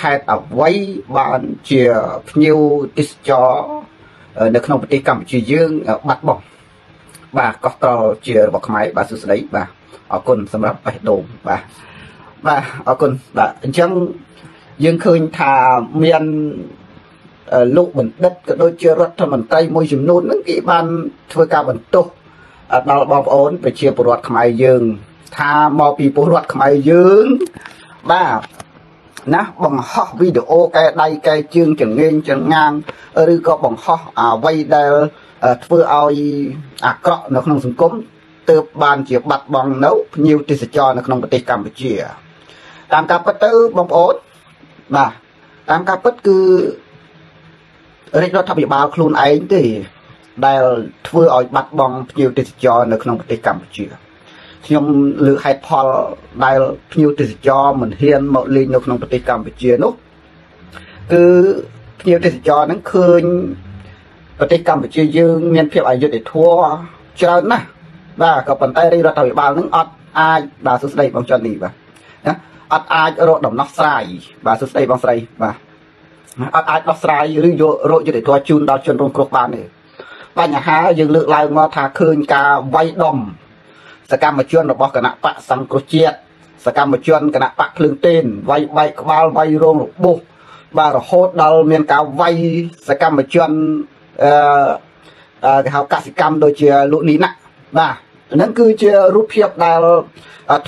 ហេតុអ្វីបានជាភ្ញៀវទេសចរនៅក្នុងប្រទេសកម្ពុជាយើងបាត់បង់បាទកោះត្រល់ជារបស់ខ្មែរបាទសួស្តីបាទអរគុណសម្រាប់បេះដូងបាទបាទអរគុណបាទអញ្ចឹងយើងឃើញថាមានលោកបណ្ឌិតក៏ដូចជារដ្ឋមន្ត្រីមួយចំនួនហ្នឹងគេបានធ្វើការបន្ទោសដល់បងប្អូនប្រជាពលរដ្ឋខ្មែរយើង ថាមកពីពលរដ្ឋខ្មែរយើងបាទ ណាបង្ហោះវីដេអូកែដៃកែជើងចងេងចងាងឬក៏បង្ហោះអ្វីដែលធ្វើឲ្យអាក្រក់នៅក្នុងសង្គមទើបបានជាបាត់បង់នៅភ្ញៀវទេសចរនៅក្នុងប្រទេសកម្ពុជា តាមការពិតទៅបងប្អូនបាទតាមការពិតគឺរាជរដ្ឋាភិបាលខ្លួនឯងទេដែលធ្វើឲ្យបាត់បង់ភ្ញៀវទេសចរនៅក្នុងប្រទេសកម្ពុជា ខ្ញុំលើកហេតុផលដែលភ្ញៀវទេសចរមិនហ៊ានមកលេងនៅក្នុងប្រទេសកម្ពុជានោះគឺភ្ញៀវទេសចរហ្នឹងឃើញប្រទេសកម្ពុជាយើងមានភាពអយុត្តិធម៌ច្រើនណាស់បាទក៏ប៉ុន្តែរាជរដ្ឋាភិបាលនឹងអត់អាចបាទសួស្ដីបងច័ន្ទនេះបាទណាអត់អាចរកដំណោះស្រាយបាទសួស្ដីបងស្រីបាទអត់អាចដោះស្រាយឬយករកយុត្តិធម៌ជូនដល់ជនរងគ្រោះបានទេបញ្ហាយើងលើកឡើងមកថាឃើញការវាយដំ សកម្មជនរបស់គណៈបកសង្គ្រោះជាតិសកម្មជនគណៈបកភ្លើងទេនវាយបែកក្បាលវាយរងរបួសបាទរហូតដល់មានការវាយសកម្មជនអឺគេហៅកសិកម្មដូចជាលោកនីណាបាទហ្នឹងគឺជារូបភាពដែល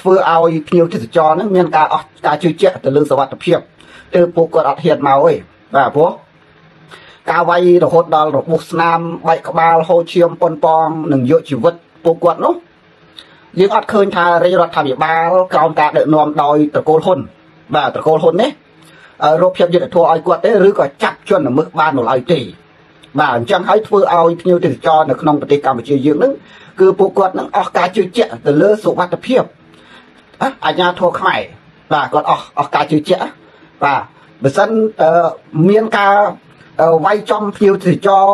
ធ្វើឲ្យភ្ញៀវទេសចរហ្នឹងមានការអស់ការជឿជាក់ទៅលើសវត្ថិភាពទើបពួកគាត់អត់ហ៊ានមកទេបាទព្រោះការវាយរហូតដល់របួសស្នាមបែកក្បាលហូរឈាមប៉ុនប៉ងនិងយកជីវិតពួកគាត់នោះ យើងអត់ឃើញថារាជរដ្ឋាភិបាលក្រោមការដឹកនាំដោយត្រកូលហ៊ុនបាទត្រកូលហ៊ុននេះរកភាពយុត្តិធម៌ឲ្យគាត់ទេឬក៏ចាប់ជនល្មើសបាននៅឡើយទេបាទអញ្ចឹងហើយធ្វើឲ្យភ្ញៀវទេសចរនៅក្នុងប្រទេសកម្ពុជាយើងនឹងគឺពួកគាត់នឹងអស់ការជឿជាក់ទៅលើសុវត្ថិភាពអាជ្ញាធរខ្មែរបាទគាត់អស់អស់ការជឿជាក់បាទបើសិនមានការវាយចំភ្ញៀវទេសចរ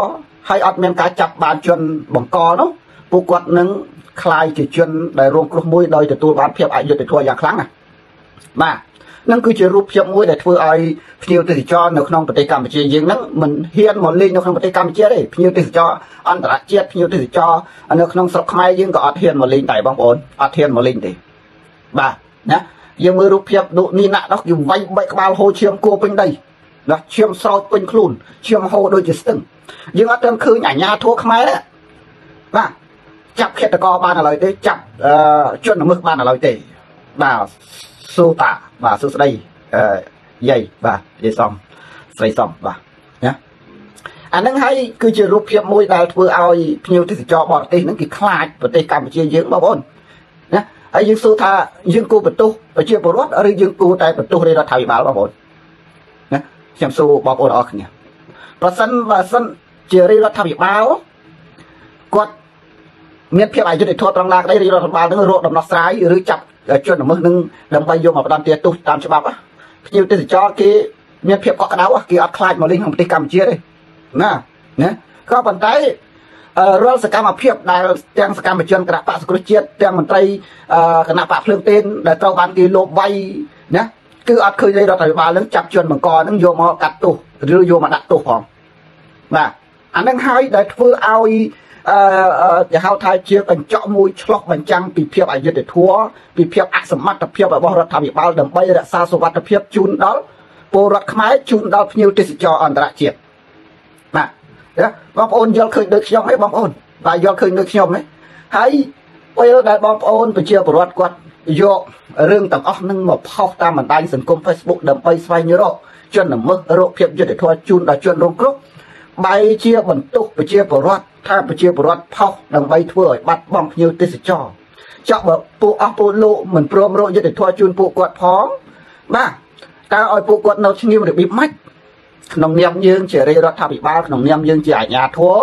ហើយអត់មានការចាប់បានជនបង្កនោះពួកគាត់នឹង คลายជាជនដែលរងគ្រោះមួយដោយទទួលបានភាពអយុត្តិធម៌យ៉ាងខ្លាំងណាបាទនឹងគឺជារូបភាពមួយដែលធ្វើឲ្យភ្ញៀវទេសចរនៅក្នុងប្រទេសកម្ពុជាយើងហ្នឹងមិនហ៊ានមកលេងនៅក្នុងប្រទេសកម្ពុជាទេភ្ញៀវទេសចរអន្តរជាតិភ្ញៀវទេសចរនៅក្នុងស្រុកខ្មែរយើងក៏អត់ហ៊ានមកលេងដែរបងប្អូនអត់ហ៊ានមកលេងទេបាទណាយើងមើលរូបភាពដូចនេះណាក់នោះគេវាយបែកក្បាលហូរឈាមគួរពេញដីណាឈាមស្រោចពេញខ្លួនឈាមហូរដូចជាស្ទឹងយើងអត់ទាន់ឃើញអាញាធัวខ្មែរទេបាទ ចាប់ឃាតករបានឥឡូវទេចាប់ជនល្មើសបានឥឡូវទេបាទសូតាបាទសួស្ដីអឺយាយបាទយាយសំស្រីសំបាទណាអានឹងហើយគឺជារូបភាពមួយដែលធ្វើឲ្យភ្ញៀវទេសចរបរទេសហ្នឹងគេខ្លាចប្រទេសកម្ពុជាយើងបងប្អូនណាហើយយើងសួរថាយើងគួរបន្ទោសប្រជាពលរដ្ឋឬយើងគួរតែបន្ទោសរាជរដ្ឋាភិបាលបងប្អូនណាខ្ញុំសួរបងប្អូនអរគ្នាប្រសិនបើសិនជារាជរដ្ឋាភិបាលគាត់ មានភាពអយុត្តិធម៌ត្រង់ណាក្តីរាជរដ្ឋាភិបាលនឹងរកដំណោះស្រាយឬចាប់ជនល្មើសនឹងដើម្បីយកមកផ្ដន្ទាទោសតាមច្បាប់ភ្ញៀវទេសចរគេមានភាពកក់ក្ដៅគេអត់ខ្លាចមកលេងក្នុងប្រទេសកម្ពុជាទេណាណាក៏ប៉ុន្តែរាល់សកម្មភាពដែលទាំងសកម្មជនគណៈបកសង្គ្រោះជាតិទាំងមន្ត្រីគណៈបកភ្លើងទេនដែលត្រូវបានគេលបវាយណាគឺអត់ឃើញរដ្ឋាភិបាលនឹងចាប់ជនបង្កនឹងយកមកកាត់ទោសឬយកមកដាក់ទោសផងបាទអានឹងហើយដែលធ្វើឲ្យ អឺគេហៅថាជាកញ្ចក់មួយឆ្លោះបញ្ចាំងពីភាពអយុត្តិធម៌ពីភាពអសមត្ថភាពរបស់រដ្ឋាភិបាលដើម្បីរក្សាសុវត្ថិភាពជូនដល់ពលរដ្ឋខ្មែរជូនដល់ភ្ញៀវទេសចរអន្តរជាតិបាទបងប្អូនយល់ឃើញដូចខ្ញុំទេបងប្អូនបាទយល់ឃើញដូចខ្ញុំទេហើយពេលដែលបងប្អូនប្រជាពលរដ្ឋគាត់យករឿងទាំងអស់នឹងមកផុសតាមបណ្ដាញសង្គម Facebook ដើម្បីស្វែងរកជនល្មើសរកភាពយុត្តិធម៌ជូនដល់ជនរងគ្រោះបែជាបន្ទុកប្រជាពលរដ្ឋ ថាប្រជាពលរដ្ឋផុសដើម្បីធ្វើឲ្យបាត់បង់ភ្ញៀវទេសចរចាក់បើពួកអស់ពួកលោកមិនព្រមរកយុទ្ធធម៌ជូនពួកគាត់ផងបាទតើឲ្យពួកគាត់នៅស្ងៀមរបៀបម៉េចក្នុងនាមយើងជារាជរដ្ឋាភិបាលក្នុងនាមយើងជាអាជ្ញាធរ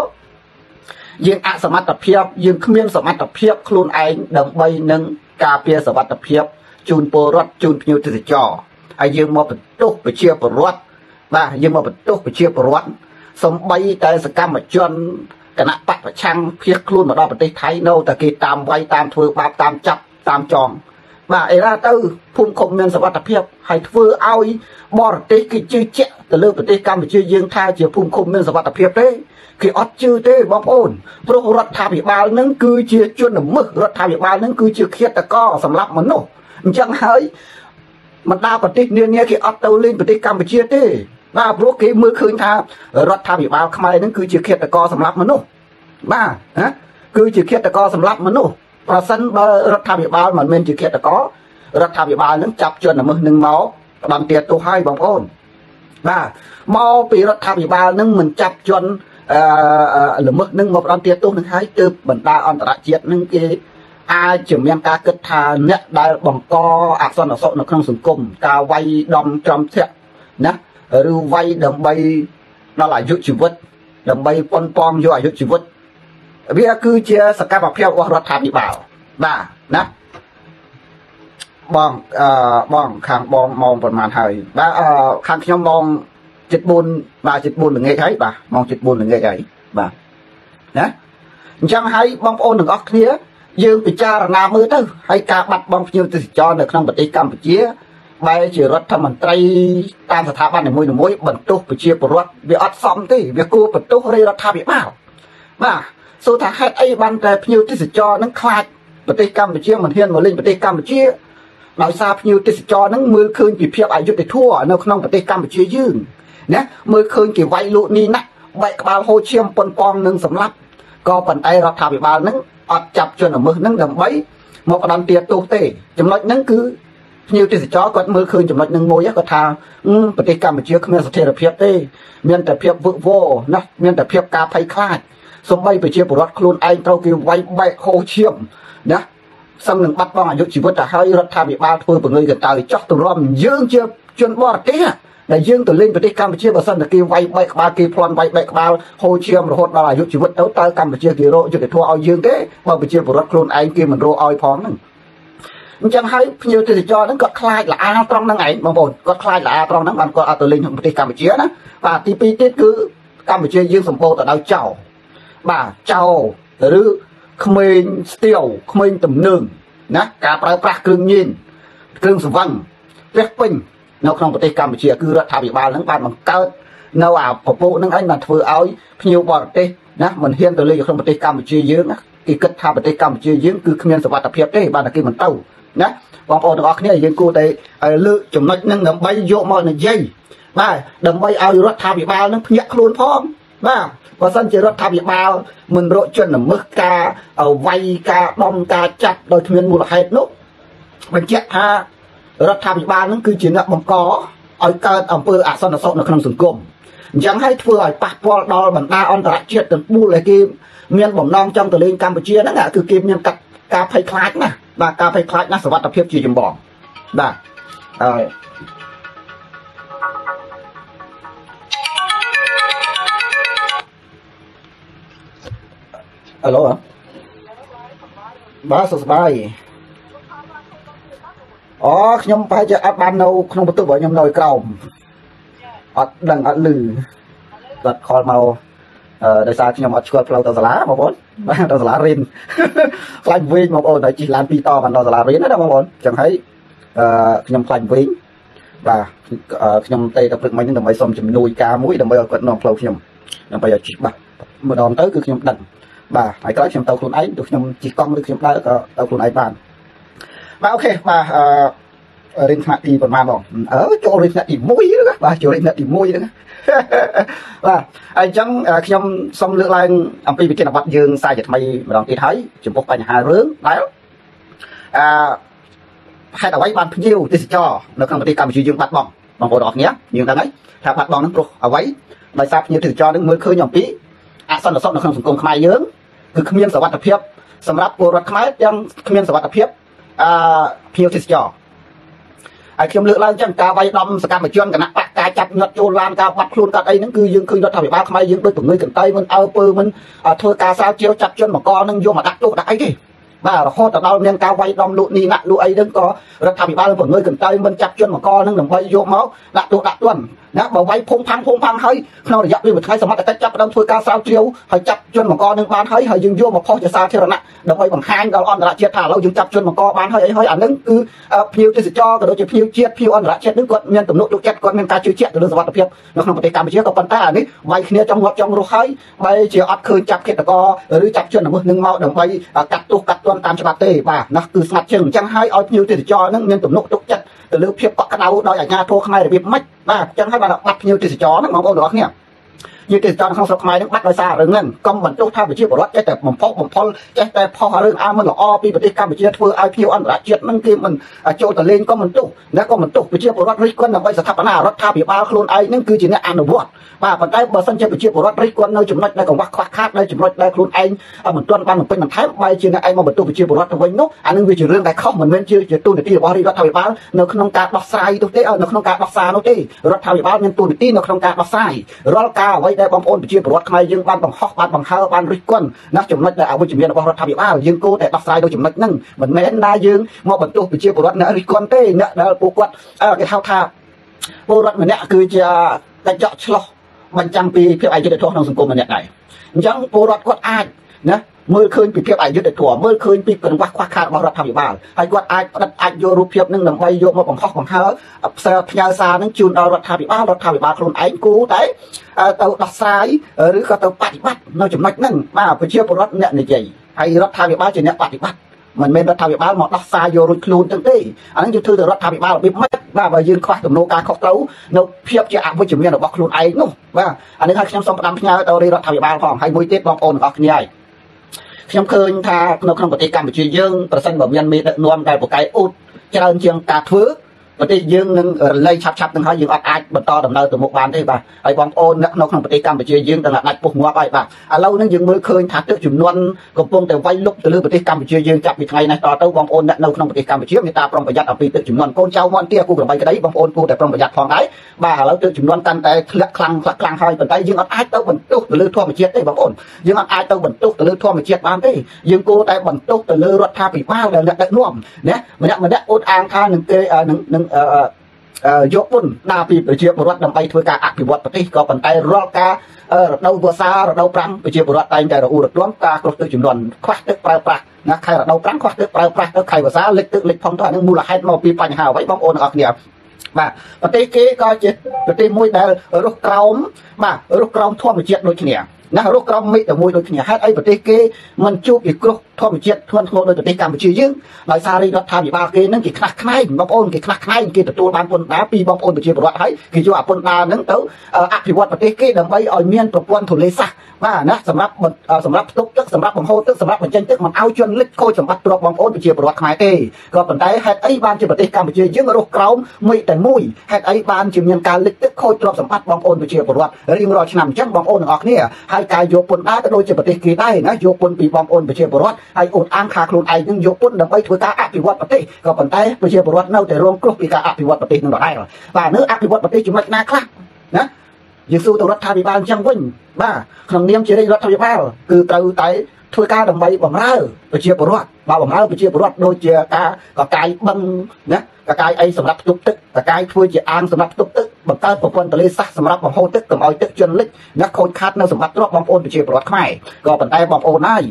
យើងអសមត្ថភាពយើងគ្មានសមត្ថភាពខ្លួនឯងដើម្បីនឹងការពារសវត្ថភាពជូនពលរដ្ឋជូនភ្ញៀវទេសចរហើយយើងមកបន្ទោសប្រជាពលរដ្ឋបាទយើងមកបន្ទោសប្រជាពលរដ្ឋសំបីតែសកម្មជន គណៈបកប្រឆាំងភៀសខ្លួនមកដល់ប្រទេសថៃនៅតែគេតាមវាយតាមធ្វើបាបតាមចាប់តាមចងបាទអីណាទៅភូមិឃុំមានសវត្ថភាពហើយធ្វើឲ្យបរទេសគេជឿជាក់ទៅលើប្រទេសកម្ពុជាយើងថាជាភូមិឃុំមានសវត្ថភាពទេគេអត់ជឿទេបងប្អូនព្រោះរដ្ឋាភិបាលនឹងគឺជាជនល្មើសរដ្ឋាភិបាលនឹងគឺជាឃាតករសម្រាប់មនុស្សអញ្ចឹងហើយបណ្ដាប្រទេសនានាគេអត់ទៅលេងប្រទេសកម្ពុជាទេ បាទព្រោះគេមើលឃើញថារដ្ឋាភិបាលខ្មែរនឹងគឺជាឃាតករសម្រាប់មនុស្សបាទណាគឺជាឃាតករសម្រាប់មនុស្សប្រសិនបើរដ្ឋាភិបាលមិនមែនជាឃាតកររដ្ឋាភិបាលនឹងចាប់ជនល្មើសនឹងមកផ្ដំទាទោសឲ្យបងប្អូនបាទមកពីរដ្ឋាភិបាលនឹងមិនចាប់ជនអឺល្មើសនឹងមកផ្ដំទាទោសនឹងឲ្យទើបបណ្ដាអន្តរជាតិនឹងគេអាចជាមានការគិតថាអ្នកដែលបង្កអសន្នសុខនៅក្នុងសង្គមការវាយដំចំធាក់ណា ឬវាយដើម្បីដល់អាយុជីវិត ដើម្បីប៉ុនប៉ងយកអាយុជីវិតវាគឺជាសកម្មភាពរបស់រដ្ឋាភិបាលបាទណាបងអឺបងខាងបងម៉ោងប្រហែលហើយបាទអឺខាងខ្ញុំម៉ោង74បាទ74ល្ងាចហើយបាទម៉ោង74ល្ងាចហើយបាទណាអញ្ចឹងហើយបងប្អូនទាំងអស់គ្នា យើងពិចារណាមើលទៅហើយការបាត់បង់ភ្ញៀវទេសចរនៅក្នុងប្រទេសកម្ពុជា បែរជារដ្ឋមន្ត្រីតាមស្ថាប័ននីមួយៗបន្ទោសប្រជាពលរដ្ឋវាអត់សមទេវាគួរបន្ទោសរាជរដ្ឋាភិបាលបាទសួរថាហេតុអីបានតែភ្ញៀវទេសចរនឹងខ្លាចប្រទេសកម្ពុជាមិនហ៊ានមកលេងប្រទេសកម្ពុជាដោយសារភ្ញៀវទេសចរនឹងមើលឃើញពីភាពអយុត្តិធម៌នៅក្នុងប្រទេសកម្ពុជាយើងណាមើលឃើញគេវាយលក់នេះណាបែកក្បាលហូរឈាមប៉ុនប៉ងនឹងសម្លាប់ក៏ប៉ុន្តែរដ្ឋាភិបាលនឹងអត់ចាប់ជនល្មើសនឹងដើម្បីមកផ្ដន់ទាទោសទេចំណុចហ្នឹងគឺ ភ្ញៀវទេសចរគាត់មើលឃើញចំណុចនឹងមួយគាត់ថាប្រទេសកម្ពុជាគ្មានស្ថិរភាពទេមានតែភាពវឹកវរណាមានតែភាពការភ័យខ្លាចសំបីប្រជាពលរដ្ឋខ្លួនឯងត្រូវគេវាយបែកហូរឈាមណាសឹងនឹងបាត់បង់អាយុជីវិតទៅហើយរដ្ឋាភិបាលធ្វើបង្ើយកន្តើយចោះទម្រាំយើងជាជនបរទេសដែលយើងទៅលេងប្រទេសកម្ពុជាបើសិនតែគេវាយបែកក្បាលគេប្លន់វាយបែកក្បាលហូរឈាមរហូតដល់អាយុជីវិតទៅតើកម្ពុជាគេរកយុទ្ធធម៌ឲ្យយើងទេបើប្រជាពលរដ្ឋខ្លួនឯងគេមិនរកឲ្យផងហ្នឹង អញ្ចឹងហើយភ្ញៀវទេសចរហ្នឹងគាត់ខ្លាចល្អាត្រង់ហ្នឹងឯងបងប្អូនគាត់ខ្លាចល្អាត្រង់ហ្នឹងបានគាត់អត់ទៅលេងក្នុងប្រទេសកម្ពុជាណាបាទទី2ទៀតគឺកម្ពុជាយើងសម្បូរទៅដោយចោលបាទចោលឬក្មេងស្ទាវក្មេងទំនើងណាការប្រើប្រាស់គ្រឿងញៀនគ្រឿងសង្វឹងផ្ទះពេញនៅក្នុងប្រទេសកម្ពុជាគឺរដ្ឋាភិបាលនឹងបានបង្កើតនៅអាពពុះនឹងឯងបានធ្វើឲ្យភ្ញៀវបរទេសណាមិនហ៊ានទៅលេងក្នុងប្រទេសកម្ពុជាយើងណាគេគិតថាប្រទេសកម្ពុជាយើងគឺគ្មានសុវត្ថិភាពទេបានតែគេមិនទៅ ណាបងប្អូនទាំងអស់គ្នាយើងគួរតែលើកចំណុចហ្នឹងដើម្បីយកមកនិយាយបាទដើម្បីឲ្យរដ្ឋាភិបាលនឹងភ្ញាក់ខ្លួនផងបាទបើសិនជារដ្ឋាភិបាលមិនរកជនល្មើសការវាយការដំការចាប់ដោយគ្មានមូលហេតុនោះបញ្ជាក់ថារដ្ឋាភិបាលនឹងគឺជាអ្នកបង្កឲ្យកើតអំពើអសន្តិសុខនៅក្នុងសង្គមអញ្ចឹងហើយធ្វើឲ្យប៉ះពាល់ដល់បណ្ដាអន្តរជាតិទាំងមូលដែលគេមានបំណងចង់ទៅលេងកម្ពុជាហ្នឹងគឺគេមានកាត់ការភ័យខ្លាចណាស់ បាទការភ័យខ្លាចណាស់សវត្ថភាពជាចម្បងបាទហើយអឡូបាទសុខសប្បាយអូខ្ញុំប្រហែលជាអត់បាននៅក្នុងបន្ទប់របស់ខ្ញុំនៅក្រោមអត់ដឹងអត់ឮគាត់ខលមកអឺដោយសារខ្ញុំអត់ឆ្កល់ផ្លូវទៅសាលាបងប្អូន បាទទៅសាលារៀនខ្លាញ់វិញបងប្អូនតែជិះឡានពីរតបានដល់សាលារៀនណាបងប្អូនចឹងហើយអឺខ្ញុំខ្លាញ់វិញបាទខ្ញុំទេទៅព្រឹកមិញហ្នឹងដើម្បីសុំជំនួយការមួយដើម្បីឲ្យគាត់នាំផ្លូវខ្ញុំដើម្បីឲ្យជិះបាត់ម្ដងទៅគឺខ្ញុំដឹងបាទហើយក្រោយខ្ញុំទៅខ្លួនឯងទោះខ្ញុំជិះកង់ឬខ្ញុំដើរក៏ទៅខ្លួនឯងបានបាទអូខេបាទអឺ រៀនថ្នាក់ទីប្រហែលបងអឺចូលរៀនថ្នាក់ទី1ហ្នឹងបាទចូលរៀនថ្នាក់ទី1ហ្នឹងបាទហើយអញ្ចឹងខ្ញុំសូមលើកឡើងអំពីវិធានបတ်យើងសាជាថ្មីម្ដងទៀតហើយចំពោះបញ្ហារឿងដែលអឺហេតុអ្វីបានភ្ញៀវទេសចរនៅក្នុងប្រទេសកម្ពុជាយើងបាត់បង់បងប្អូនអរគ្នាយើងដឹងហើយថាបាត់បង់ហ្នឹងព្រោះអ្វីដោយសារភ្ញៀវទេសចរនឹងមើលឃើញអំពីអសន្តិសុខនៅក្នុងសង្គមខ្មែរយើងគឺគ្មានសវត្ថភាពសម្រាប់ពលរដ្ឋខ្មែរទាំងគ្មានសវត្ថភាពអឺភ្ញៀវទេសចរ ហើយខ្ញុំលើកឡើងចឹងការវាយដំសកម្មជនគណៈបកការចាប់ញាត់ចូលឡានការបាត់ខ្លួនកាត់អីហ្នឹងគឺយើងឃើញរដ្ឋាភិបាលខ្មែរយើងដូចពង្រឹងកន្តៃមិនអើពើមិនធ្វើការសាវជាវចាប់ជនមកកនឹងយកមកដាក់ទោសដាក់អីទេបាទរហូតដល់មានការវាយដំលក់នេះណាក់លក់អីហ្នឹងក៏រដ្ឋាភិបាលពង្រើកន្តើយមិនចាប់ជនមកកហ្នឹងដើម្បីយកមកដាក់ទោសដាក់ទណ្ឌ ណាបើវាយភូមិផាំងភូមិផាំងហើយក្នុងរយៈពេលមួយថ្ងៃសមត្ថកិច្ចចាប់ផ្ដើមធ្វើការស្រាវជ្រាវហើយចាប់ជនបង្កនឹងបានហើយហើយយើងយកមកផុសជាសាធារណៈដើម្បីបង្ហាញដល់អន្តរជាតិថាឥឡូវយើងចាប់ជនបង្កបានហើយអីហើយអានឹងគឺភ្ញៀវទេសចរក៏ដូចជាភ្ញៀវជាតិភ្ញៀវអន្តរជាតិនឹងគាត់មានទំនុកទុកចិត្តគាត់មានការជឿជាក់ទៅលើសុខភាពនៅក្នុងប្រទេសកម្ពុជាក៏ប៉ុន្តែអានេះវាយគ្នាចង់ងាប់ចង់រស់ហើយបើជាអត់ឃើញចាប់ឃាតករឬចាប់ជនល្មើសនឹងមកដើម្បីកាត់ទោសកាត់ទណ្ឌតាមច្បាប់ទេបាទនោះគឺស្ងាត់ជើងអញ្ចឹងហើយឲ្យភ្ញៀវទេសចរនឹងមានទំនុកទុកចិត្ត ទៅលើភាពកក់ក្ដៅដោយអាជ្ញាធរខ្មែររបៀបម៉េចបាទអញ្ចឹងហើយបានបាត់ភ្ញៀវទេសចរហ្នឹងបងប្អូនទាំងអស់គ្នា ជាទេសចរក្នុងស្រុកខ្មែរនឹងបាត់ដោយសាររឿងហ្នឹងកុំបន្ទោសថាប្រជាពលរដ្ឋចេះតែបំផុសបំផុលចេះតែផុសរឿងអើមិនល្អពីប្រទេសកម្ពុជាធ្វើឲ្យភ្ញៀវអន្តរជាតិហ្នឹងគេមិនចូលទៅលេងកុំបន្ទោសណាកុំបន្ទោសប្រជាពលរដ្ឋរិះគន់ដើម្បីស្ថាបនារដ្ឋាភិបាលខ្លួនឯងហ្នឹងគឺជាអ្នកអនុវត្តបាទប៉ុន្តែបើសិនជាប្រជាពលរដ្ឋរិះគន់នៅចំណុចដែលកង្វះខ្វះខាតនៅចំណុចដែលខ្លួនឯងមិនទាន់បានបំពេញបន្ថែមបែរជាអ្នកឯងមកបន្ទោសប្រជាពលរដ្ឋទៅវិញនោះអានឹងវាជារឿងដែលខុសមិនមែនជាជាទូនាទីរបស់រដ្ឋាភិបាលនៅក្នុងការដោះស្រាយនោះទេនៅក្នុងការដោះសារនោះទេរដ្ឋាភិបាលមានទូនាទីនៅក្នុងការដោះស្រាយរាល់ការអ្វីដែលបងប្អូនប្រជាពលរដ្ឋខ្មែរយើងបានបង្ហោះបានបង្ហើបានរិះគន់ណាចំណុចដែលអវិជ្ជមានរបស់រដ្ឋាភិបាលយើងគួរតែដោះស្រាយដោយចំណុចហ្នឹងមិនមែនថាយើងមកបន្ទោសប្រជាពលរដ្ឋអ្នករិះគន់ទេអ្នកដែលពួកគាត់គេហៅថាពលរដ្ឋម្នាក់គឺជាកញ្ចក់ឆ្លោះបញ្ចាំងពីភាពអយុត្តិធម៌ក្នុងសង្គមម្នាក់ដែរអញ្ចឹងពលរដ្ឋគាត់អាចណា មើលឃើញពីភាពអយុត្តិធម៌មើលឃើញពីកង្វះខ្វះខាតរបស់រដ្ឋាភិបាលហើយគាត់អាចផ្តិតអាចយករូបភាពនឹងដើម្បីយកមកបង្ហោះបង្ហើផ្សាយផ្ញើសារនឹងជូនដល់រដ្ឋាភិបាលរដ្ឋាភិបាលខ្លួនឯងគូតែទៅដោះស្រាយឬក៏ទៅបប្រតិបត្តិនៅចំណុចហ្នឹងបាទប្រជាពលរដ្ឋអ្នកនិយាយហើយរដ្ឋាភិបាលជាអ្នកបប្រតិបត្តិមិនមែនរដ្ឋាភិបាលមកដោះសារយករួចខ្លួនទាំងទេអាហ្នឹងយើងធ្វើទៅរដ្ឋាភិបាលរបៀបម៉េចបាទបើយើងខ្វះទំនោរការខុសត្រូវនៅភាពជាអវិជ្ជមានរបស់ខ្លួនឯងនោះបាទអានេះហើយខ្ញុំសូមផ្ដាំផ្ញើទៅរដ្ឋាភិបាលផងហើយមួយទៀតបងប្អូនទាំងអស់គ្នាហើយ ខ្ញុំឃើញថានៅក្នុងប្រទេសកម្ពុជាយើងប្រសិនបើមានមេដឹកនាំដែលប្រកែកអ៊ូតច្រើនជាងការធ្វើ ប្រទេសយើងនឹងរលៃឆាប់ឆាប់នឹងហើយយើងអត់អាចបន្តដំណើរទៅមុខបានទេបាទហើយបងប្អូនអ្នកនៅក្នុងប្រទេសកម្ពុជាយើងទាំងដាច់ពុះងាប់ហើយបាទឥឡូវនេះយើងមើលឃើញថាទឹកចំនួនកំពុងតែវាយលុកទៅលើប្រទេសកម្ពុជាយើងចាប់ពីថ្ងៃនេះតទៅបងប្អូនអ្នកនៅក្នុងប្រទេសកម្ពុជាមានតាប្រុងប្រយ័ត្នអំពីទឹកចំនួនកូនចៅមកទីគូក្របីក្តីបងប្អូនគួរតែប្រុងប្រយ័ត្នផងដែរបាទឥឡូវទឹកចំនួនកាន់តែធ្លាក់ខ្លាំងខ្លាំងហើយប៉ុន្តែយើងអត់អាចទៅបន្ទុះទៅលើធម្មជាតិទេបងប្អូនយើងអត់អាចទៅបន្ទុះទៅលើធម្មជាតិបានទេយើងគួរតែបន្ទុះទៅលើរដ្ឋាភិបាលដែលអ្នកដឹកនាំណាម្នាក់ម្នាក់អួតអាងថានឹងគេនឹងនឹងយកពុនដើរពីប្រជាពលរដ្ឋដើម្បីធ្វើការអភិវឌ្ឍប្រទេសក៏ប៉ុន្តែរាល់ការរដូវវស្សារដូវប្រាំងប្រជាពលរដ្ឋតែងតែរអ៊ូរទាំការគ្រោះទឹកចំនួនខ្វះទឹកប្រើប្រាស់ណាខែរដូវប្រាំងខ្វះទឹកប្រើប្រាស់ទៅខែវស្សាលិចទឹកលិចផុងទៅអានឹងមូលហេតុមកពីបញ្ហាអ្វីបងប្អូនទាំងអស់គ្នាបាទប្រទេសគេក៏ជាប្រទេសមួយដែលរស់ក្រោមបាទរស់ក្រោមធម្មជាតិដូចគ្នា ណារស់ក្រោមមេឃតែមួយដូចគ្នាហេតុអីប្រទេសគេមិនជួបពីគ្រោះធម្មជាតិធ្ងន់ធ្ងរដោយប្រទេសកម្ពុជាយើងដោយសាររដ្ឋាភិបាលគេនឹងគេខ្នះខ្នែងបងប្អូនគេខ្នះខ្នែងគេទទួលបានពន្ធដារពីបងប្អូនប្រជាពលរដ្ឋហើយគេយកអាពន្ធដារហ្នឹងទៅអភិវឌ្ឍប្រទេសគេដើម្បីឲ្យមានប្រព័ន្ធធូលេសាស្ត្របាទណាសម្រាប់សម្រាប់ផ្ទុកទឹកសម្រាប់បង្ហូរទឹកសម្រាប់បញ្ចេញទឹកមិនឲ្យជន់លិចខូចសម្បត្តិទ្រព្យបងប្អូនប្រជាពលរដ្ឋខ្មែរទេក៏ប៉ុន្តែហេតុអីបានជាប្រទេសកម្ពុជាយើងរស់ក្រោមមួយតែមួយហេតុអីបានជាមានការលិចទឹកខូចទ្រព្យសម្បត្តិបងប្អូនប្រជាពលរដ្ឋរៀងរាល់ឆ្នាំអញ្ចឹងបងប្អូនទាំងអស់គ្នាហើយការយកពន្ធដារក៏ដូចជាប្រទេសគេដែរណាយកពន្ធពីបងប្អូនប្រជាពលរដ្ឋហើយអូនអាងខាខ្លួនឯងនឹងយកពន្ធដើម្បីធ្វើការអភិវឌ្ឍប្រទេសក៏ប៉ុន្តែប្រជាពលរដ្ឋនៅតែរងគ្រោះពីការអភិវឌ្ឍប្រទេសនឹងដដែលបាទនៅអភិវឌ្ឍប្រទេសចំណុចណាខ្លះណាយើងសួរទៅរដ្ឋាភិបាលអញ្ចឹងវិញបាទក្នុងនាមជារដ្ឋាភិបាលគឺត្រូវតែធ្វើការដើម្បីបំរើប្រជាពលរដ្ឋបើបំរើប្រជាពលរដ្ឋដូចជាការកកាយបឹងណា កកាយអីសម្រាប់ផ្ទុកទឹកកកាយធ្វើជាអាងសម្រាប់ផ្ទុកទឹកបង្កើតប្រព័ន្ធទន្លេសាស្ត្រសម្រាប់បង្ហូរទឹកកុំឲ្យទឹកជន់លិចណាខូចខាតនៅសម្បត្តិទ្រព្យបងប្អូនប្រជាពលរដ្ឋខ្មែរក៏ប៉ុន្តែបងប្អូនហើយ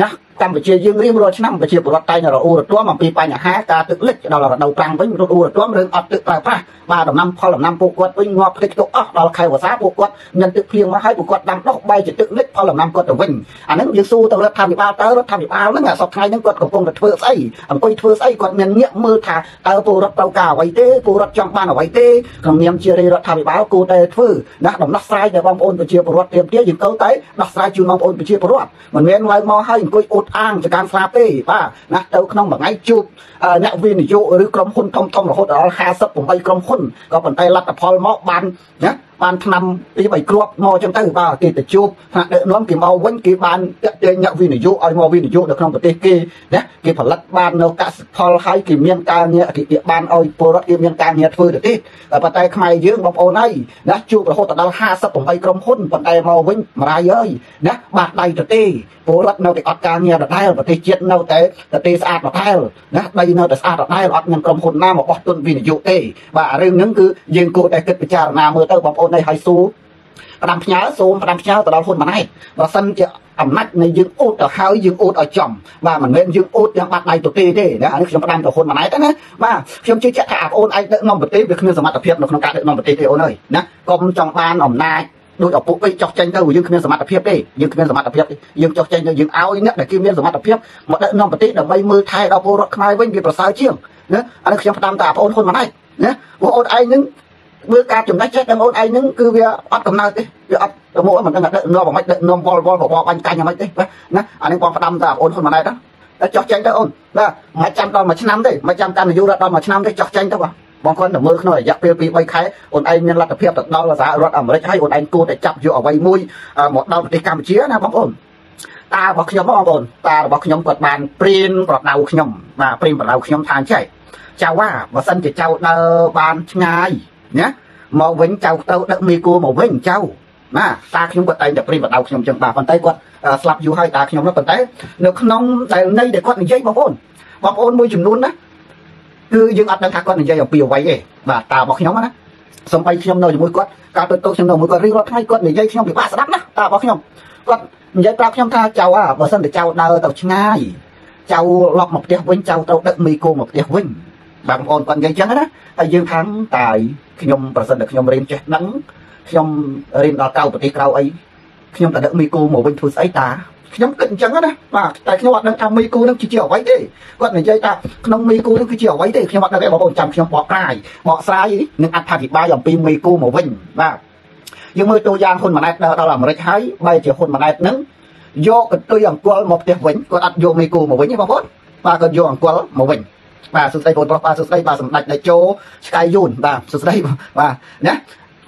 ណា កម្ពុជាយើងរៀងរាល់ឆ្នាំប្រជាពលរដ្ឋតែងរអ៊ូរទាំអំពីបញ្ហាការទឹកលិចដល់រដូវប្រាំងវិញរអ៊ូរទាំរឿងអត់ទឹកប្រើប្រាស់បាទដំណាំផលដំណាំពួកគាត់វិញងាប់ទឹកទុកអស់ដល់ខែវស្សាពួកគាត់មានទឹកភ្លៀងមកហើយពួកគាត់ដាំដុះបែរជាទឹកលិចផលដំណាំគាត់ទៅវិញអាហ្នឹងយើងសួរទៅរដ្ឋាភិបាលតើរដ្ឋាភិបាលហ្នឹងអាសពថ្ងៃហ្នឹងគាត់កំពុងតែធ្វើស្អីអង្គុយធ្វើស្អីគាត់មានងាកមើលថាតើពលរដ្ឋត្រូវការអ្វីទេពលរដ្ឋចង់បានអ្វីទេក្នុងនាមជារដ្ឋាភិបាលគួរតែធ្វើណាដំណោះស្រាយដល់បងប្អូនប្រជាពលរដ្ឋទៀមទាយើងទៅតែដោះស្រាយជូនបងប្អូនប្រជាពលរដ្ឋមិនមែនឡើងមកហើយអង្គុយអួតអាងចការស្លាប់ទេបាទណាទៅក្នុងមួយថ្ងៃជួបអ្នកវិនិយោគឬក្រុមហ៊ុនធំធំរហូតដល់58ក្រុមហ៊ុនក៏ប៉ុន្តែលទ្ធផលមកបានណា បានឆ្នាំពី3គ្រាប់មកចឹងទៅបាទគេទៅជួបថ្នាក់ដឹកនាំគេមកវិញគេបានតាក់ទាញអ្នកវិនិយោគឲ្យមកវិនិយោគនៅក្នុងប្រទេសគេណាគេផលិតបាននៅកសិផលហើយគេមានការងារគេបានឲ្យពលរដ្ឋគេមានការងារធ្វើទៅទៀតប៉ុន្តែខ្មែរយើងបងប្អូនហើយណាជួបរហូតដល់58ក្រុមហ៊ុនប៉ុន្តែមកវិញមរាយអើយណាបាត់ដៃទៅទេពលរដ្ឋនៅតែអត់ការងារដដែលប្រទេសជាតិនៅតែប្រទេសស្អាតដដែលណាដីនៅតែស្អាតដដែលអត់មានក្រុមហ៊ុនណាមកបោះទុនវិនិយោគទេបាទរឿងហ្នឹងគឺយើងគួរតែគិតពិចារណាមើលទៅបងប្អូនឲ្យហើយស៊ូផ្ដាំផ្ញើសូមផ្ដាំផ្ញើទៅដល់ហ៊ុនម៉ាណែតបើសិនជាអំណាចនៃយើងអួតទៅហើយយើងអួតឲ្យចំបាទមិនមែនយើងអួតទាំងបាត់ដៃទៅទេទេណាអានេះខ្ញុំផ្ដាំទៅហ៊ុនម៉ាណែតណាបាទខ្ញុំជឿជាក់ថាអាប្អូនអាចដឹកនាំប្រទេសវាគ្មានសមត្ថភាពនៅក្នុងការដឹកនាំប្រទេសទេអូនអើយណាកុំចង់បានអំណាចដូចឪពុកវិញចោះចេញទៅយើងគ្មានសមត្ថភាពទេយើងគ្មានសមត្ថភាពទេយើងចោះចេញទៅយើងឲ្យអ្នកដែលគេមានសមត្ថភាពមកដឹកនាំប្រទេសដើម្បីមើលថែដល់ពលរដ្ឋខ្មែរវិញវាប្រសើរជាងណាអានេះខ្ញុំផ្ដាំទៅអាប្អូនហ៊ុនម៉ាណែតណាបងអូនឯងនឹង មើលការចំណេះចេះដឹងអូនឯងហ្នឹងគឺវាអត់កំណើតទេវាអត់ទៅមកមិនដឹងថាដឹកនាំអ្ហ្មិចដឹកនាំវល់វល់បបបាញ់កាញ់អ្ហ្មិចទេណាអានេះបងផ្ដាំទៅអូនហ៊ុនម៉ាណែតតែចោះចេញទៅអូនបាទមិនចាំដល់មួយឆ្នាំទេមិនចាំតាមនយោបាយដល់មួយឆ្នាំទេចោះចេញទៅបាទបងគាត់ទៅមើលក្នុងរយៈពេល2 3ខែអូនឯងមានលទ្ធភាពទៅដល់សហរដ្ឋអាមេរិកហើយអូនឯងគួរតែចាប់យកអ្វីមួយមកដល់ប្រទេសកម្ពុជាណាបងប្អូនតារបស់ខ្ញុំបងប្អូនតារបស់ខ្ញុំគាត់បានព្រៀនប្រដៅខ្ញុំបាទព្រៀនប្រដៅខ្ញុំថាអញ្ចឹងចៅว่าបើសិនជាចៅដើរបានឆ្ងាយ ណាមកវិញចៅទៅដឹកមីគូមកវិញចៅណាតាខ្ញុំគាត់តែងតែព្រៀនប្រដៅខ្ញុំចឹងបាទប៉ុន្តែគាត់ស្លាប់យូរហើយតាខ្ញុំនោះប៉ុន្តែនៅក្នុងដែលនៃដែលគាត់និយាយបងប្អូនបងប្អូនមួយចំនួនណាគឺយើងអត់ដឹងថាគាត់និយាយអំពីអ្វីទេបាទតារបស់ខ្ញុំណាសំបីខ្ញុំនៅជាមួយគាត់ការទៅទៅខ្ញុំនៅជាមួយគាត់រៀងរាល់ថ្ងៃគាត់និយាយខ្ញុំពិបាកស្ដាប់ណាតារបស់ខ្ញុំគាត់និយាយប្រាប់ខ្ញុំថាចៅអាបើសិនតែចៅដើរទៅឆ្ងាយចៅឡប់មកផ្ទះវិញចៅត្រូវដឹកមីគោមកផ្ទះវិញ បងប្អូនគាត់និយាយចឹងណាហើយយើងខាងតាយខ្ញុំប្រសិនតែខ្ញុំរៀនចេះដឹងខ្ញុំរៀនដល់កៅប្រទេសក្រៅអីខ្ញុំតែដឹកមីគោមកវិញធ្វើស្អីតាខ្ញុំគិតអញ្ចឹងណាបាទតែខ្ញុំអត់ដឹងថាមីគូនឹងជាអ្វីទេគាត់និយាយថាក្នុងមីគូនឹងគឺជាអ្វីទេខ្ញុំអត់ដឹងទេបងប្អូនចាំខ្ញុំបកក្រាយបកស្រាយនឹងអត្ថាធិប្បាយអំពីមីគូមកវិញបាទយើងមើលតួយ៉ាងហ៊ុនម៉ាណែតដើរដល់អាមេរិកហើយបែរជាហ៊ុនម៉ាណែតនឹងយកកន្ទុយអង្គលមកផ្ទះវិញគាត់អត់យកមីគូមកវិញទេបងប្អូនបាទគាត់យកអង្គលមកវិញ បាទសួស្តីបងប្រុសបាទសួស្តីបាទសម្ដេចតេជោឆ្កែយូនបាទសួស្តីបាទណា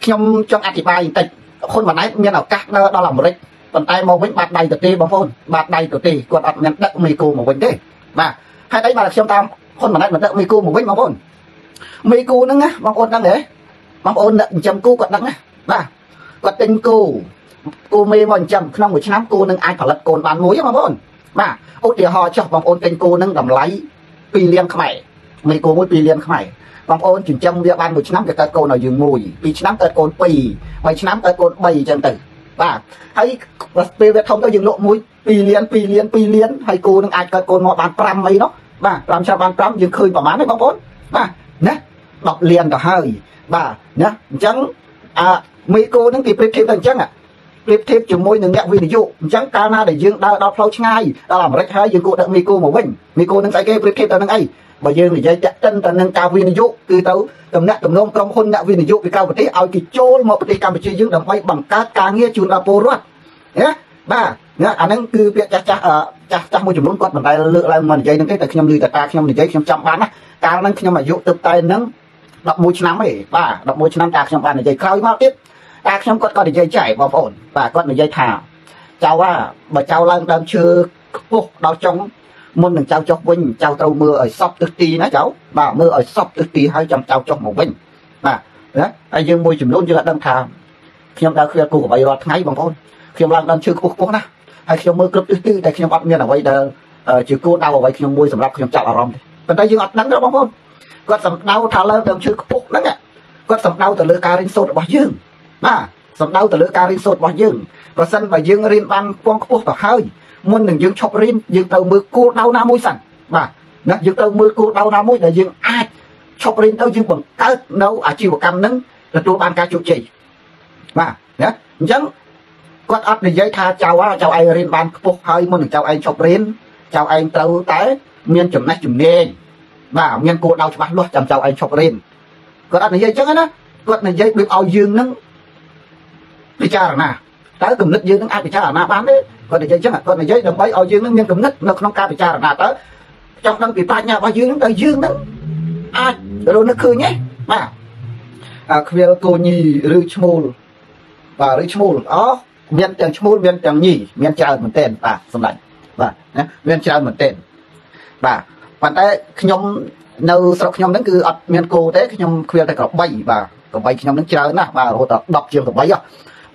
ខ្ញុំចង់អធិប្បាយបន្តិចហ៊ុនម៉ាណែតមានឱកាសដើរដល់អាមេរិកប៉ុន្តែមកវិញបាត់ដៃទៅទេបងប្អូនបាត់ដៃទៅទេគាត់អត់មានដឹកមីគូមកវិញទេបាទហេតុអីបាទខ្ញុំតាមហ៊ុនម៉ាណែតមិនដឹកមីគូមកវិញបងប្អូនមីគូហ្នឹងណាបងប្អូនដឹងទេបងប្អូនដឹកចិញ្ចឹមគូគាត់ដឹងណាបាទគាត់ទិញគូគូមេមកចិញ្ចឹមក្នុងមួយឆ្នាំគូនឹងអាចផលិតកូនបានមួយបងប្អូនបាទឧទាហរណ៍ចុះបងប្អូនទិញគូនឹងតម្លៃ 2លានខ្មែរមីគូមួយ2លានខ្មែរបងប្អូនចិញ្ចឹមវាបានមួយឆ្នាំគេកើតកូនឲ្យយើងមួយ2ឆ្នាំកើតកូន2 3ឆ្នាំកើតកូន3អញ្ចឹងទៅបាទហើយពេលវាធំទៅយើងលក់មួយ2លាន2លាន2លានហើយគោនឹងអាចកើតកូនមកបាន5អីនោះបាទ5ឆ្នាំបាន5យើងឃើញប្រហែលទេបងប្អូនបាទណា10លានទៅហើយបាទណាអញ្ចឹងអាមីគោនឹងគេប្រៀបធៀបទៅអញ្ចឹង ប្រៀបធៀបជាមួយនឹងអ្នកវិនិយោគអញ្ចឹងកាលណាដែលយើងដើរដល់ផ្លូវឆ្ងាយដល់អាមេរិកហើយយើងគួរដឹកមីគោមកវិញមីគោនឹងស្អីគេប្រៀបធៀបទៅនឹងអីបើយើងនិយាយតាក់ទិនទៅនឹងការវិនិយោគគឺទៅតំណាក់តំណងក្រុមហ៊ុនអ្នកវិនិយោគពីក្រៅប្រទេសឲ្យគេចូលមកប្រទេសកម្ពុជាយើងដើម្បីបង្កើតការងារជូនដល់ពលរដ្ឋណាបាទណាអាហ្នឹងគឺពាក្យចាស់ចាស់ចាស់ចាស់មួយចំនួនគាត់មិនដែលលើកឡើងមកនិយាយហ្នឹងទេតែខ្ញុំឮតែតាខ្ញុំនិយាយខ្ញុំចាំបានណាកាលហ្នឹងខ្ញុំអាយុទឹកតែហ្នឹង11ឆ្នាំទេបាទ11ឆ្នាំតាខ្ញុំបាននិយាយក្រោយមកទៀត តាខ្ញុំគាត់ក៏និយាយចែកបងប្អូនបាទគាត់និយាយថាចៅថាបើចៅឡើងដើមឈើខ្ពស់ដល់ចុងមុននឹងចៅចុះវិញចៅត្រូវមើលឲ្យសពទិសទីណាចៅបាទមើលឲ្យសពទិសទីហើយចាំចៅចុះមកវិញបាទណាហើយយើងមួយចំនួនយើងអត់ដឹងថាខ្ញុំដើរឃ្លាគូកបៃរាល់ថ្ងៃបងប្អូនខ្ញុំឡើងដើមឈើខ្ពស់ខ្ពស់ណាហើយខ្ញុំមើលគ្រប់ទិសទីតែខ្ញុំអត់មានអ្វីដែលជាគោលដៅអ្វីខ្ញុំមួយសម្រាប់ខ្ញុំចាប់អារម្មណ៍ទេប៉ុន្តែយើងអត់ដឹងទេបងប្អូនគាត់សំដៅថាឡើងដើមឈើខ្ពស់ហ្នឹងគាត់សំដៅទៅលើការរៀនសូត្ររបស់យើង បាទសំដៅទៅលើការរៀនសូត្ររបស់យើងប្រសិនបើយើងរៀនបានពងខ្ពស់ទៅហើយមុននឹងយើងឈប់រៀនយើងត្រូវមើលគោលដៅណាមួយសិនបាទណាយើងត្រូវមើលគោលដៅណាមួយដែលយើងអាចឈប់រៀនទៅយើងបង្កើតនៅអាជីវកម្មនឹងទទួលបានការជោគជ័យបាទណាអញ្ចឹងគាត់អត់និយាយថាចៅចៅឯងរៀនបានខ្ពស់ហើយមុននឹងចៅឯងឈប់រៀនចៅឯងត្រូវតែមានចំណេះជំនាញបាទមានគោលដៅច្បាស់លាស់ចាំចៅឯងឈប់រៀនគាត់អត់និយាយអញ្ចឹងណាគាត់និយាយដូចឲ្យយើងនឹង ពិចារណាតើគំនិតយើងនឹងអាចពិចារណាបានទេគាត់និយាយចឹងគាត់និយាយដើម្បីឲ្យយើងនឹងមានគំនិតនៅក្នុងការពិចារណាតើចង់ដឹងពីប្រាជ្ញារបស់យើងនឹងតើយើងនឹងអាចរស់នឹកឃើញទេបាទអាខ្វៀលគោញីឬឈ្មោលបាទឬឈ្មោលអូមានទាំងឈ្មោលមានទាំងញីមានច្រើនមែនទែនបាទសម្ដេចបាទណាមានច្រើនមែនទែនបាទប៉ុន្តែខ្ញុំនៅស្រុកខ្ញុំហ្នឹងគឺអត់មានគោទេខ្ញុំខ្វៀលតែក្របីបាទក្របីខ្ញុំហ្នឹងច្រើនណាស់បាទរហូតដល់10ជាងក្របីហ៎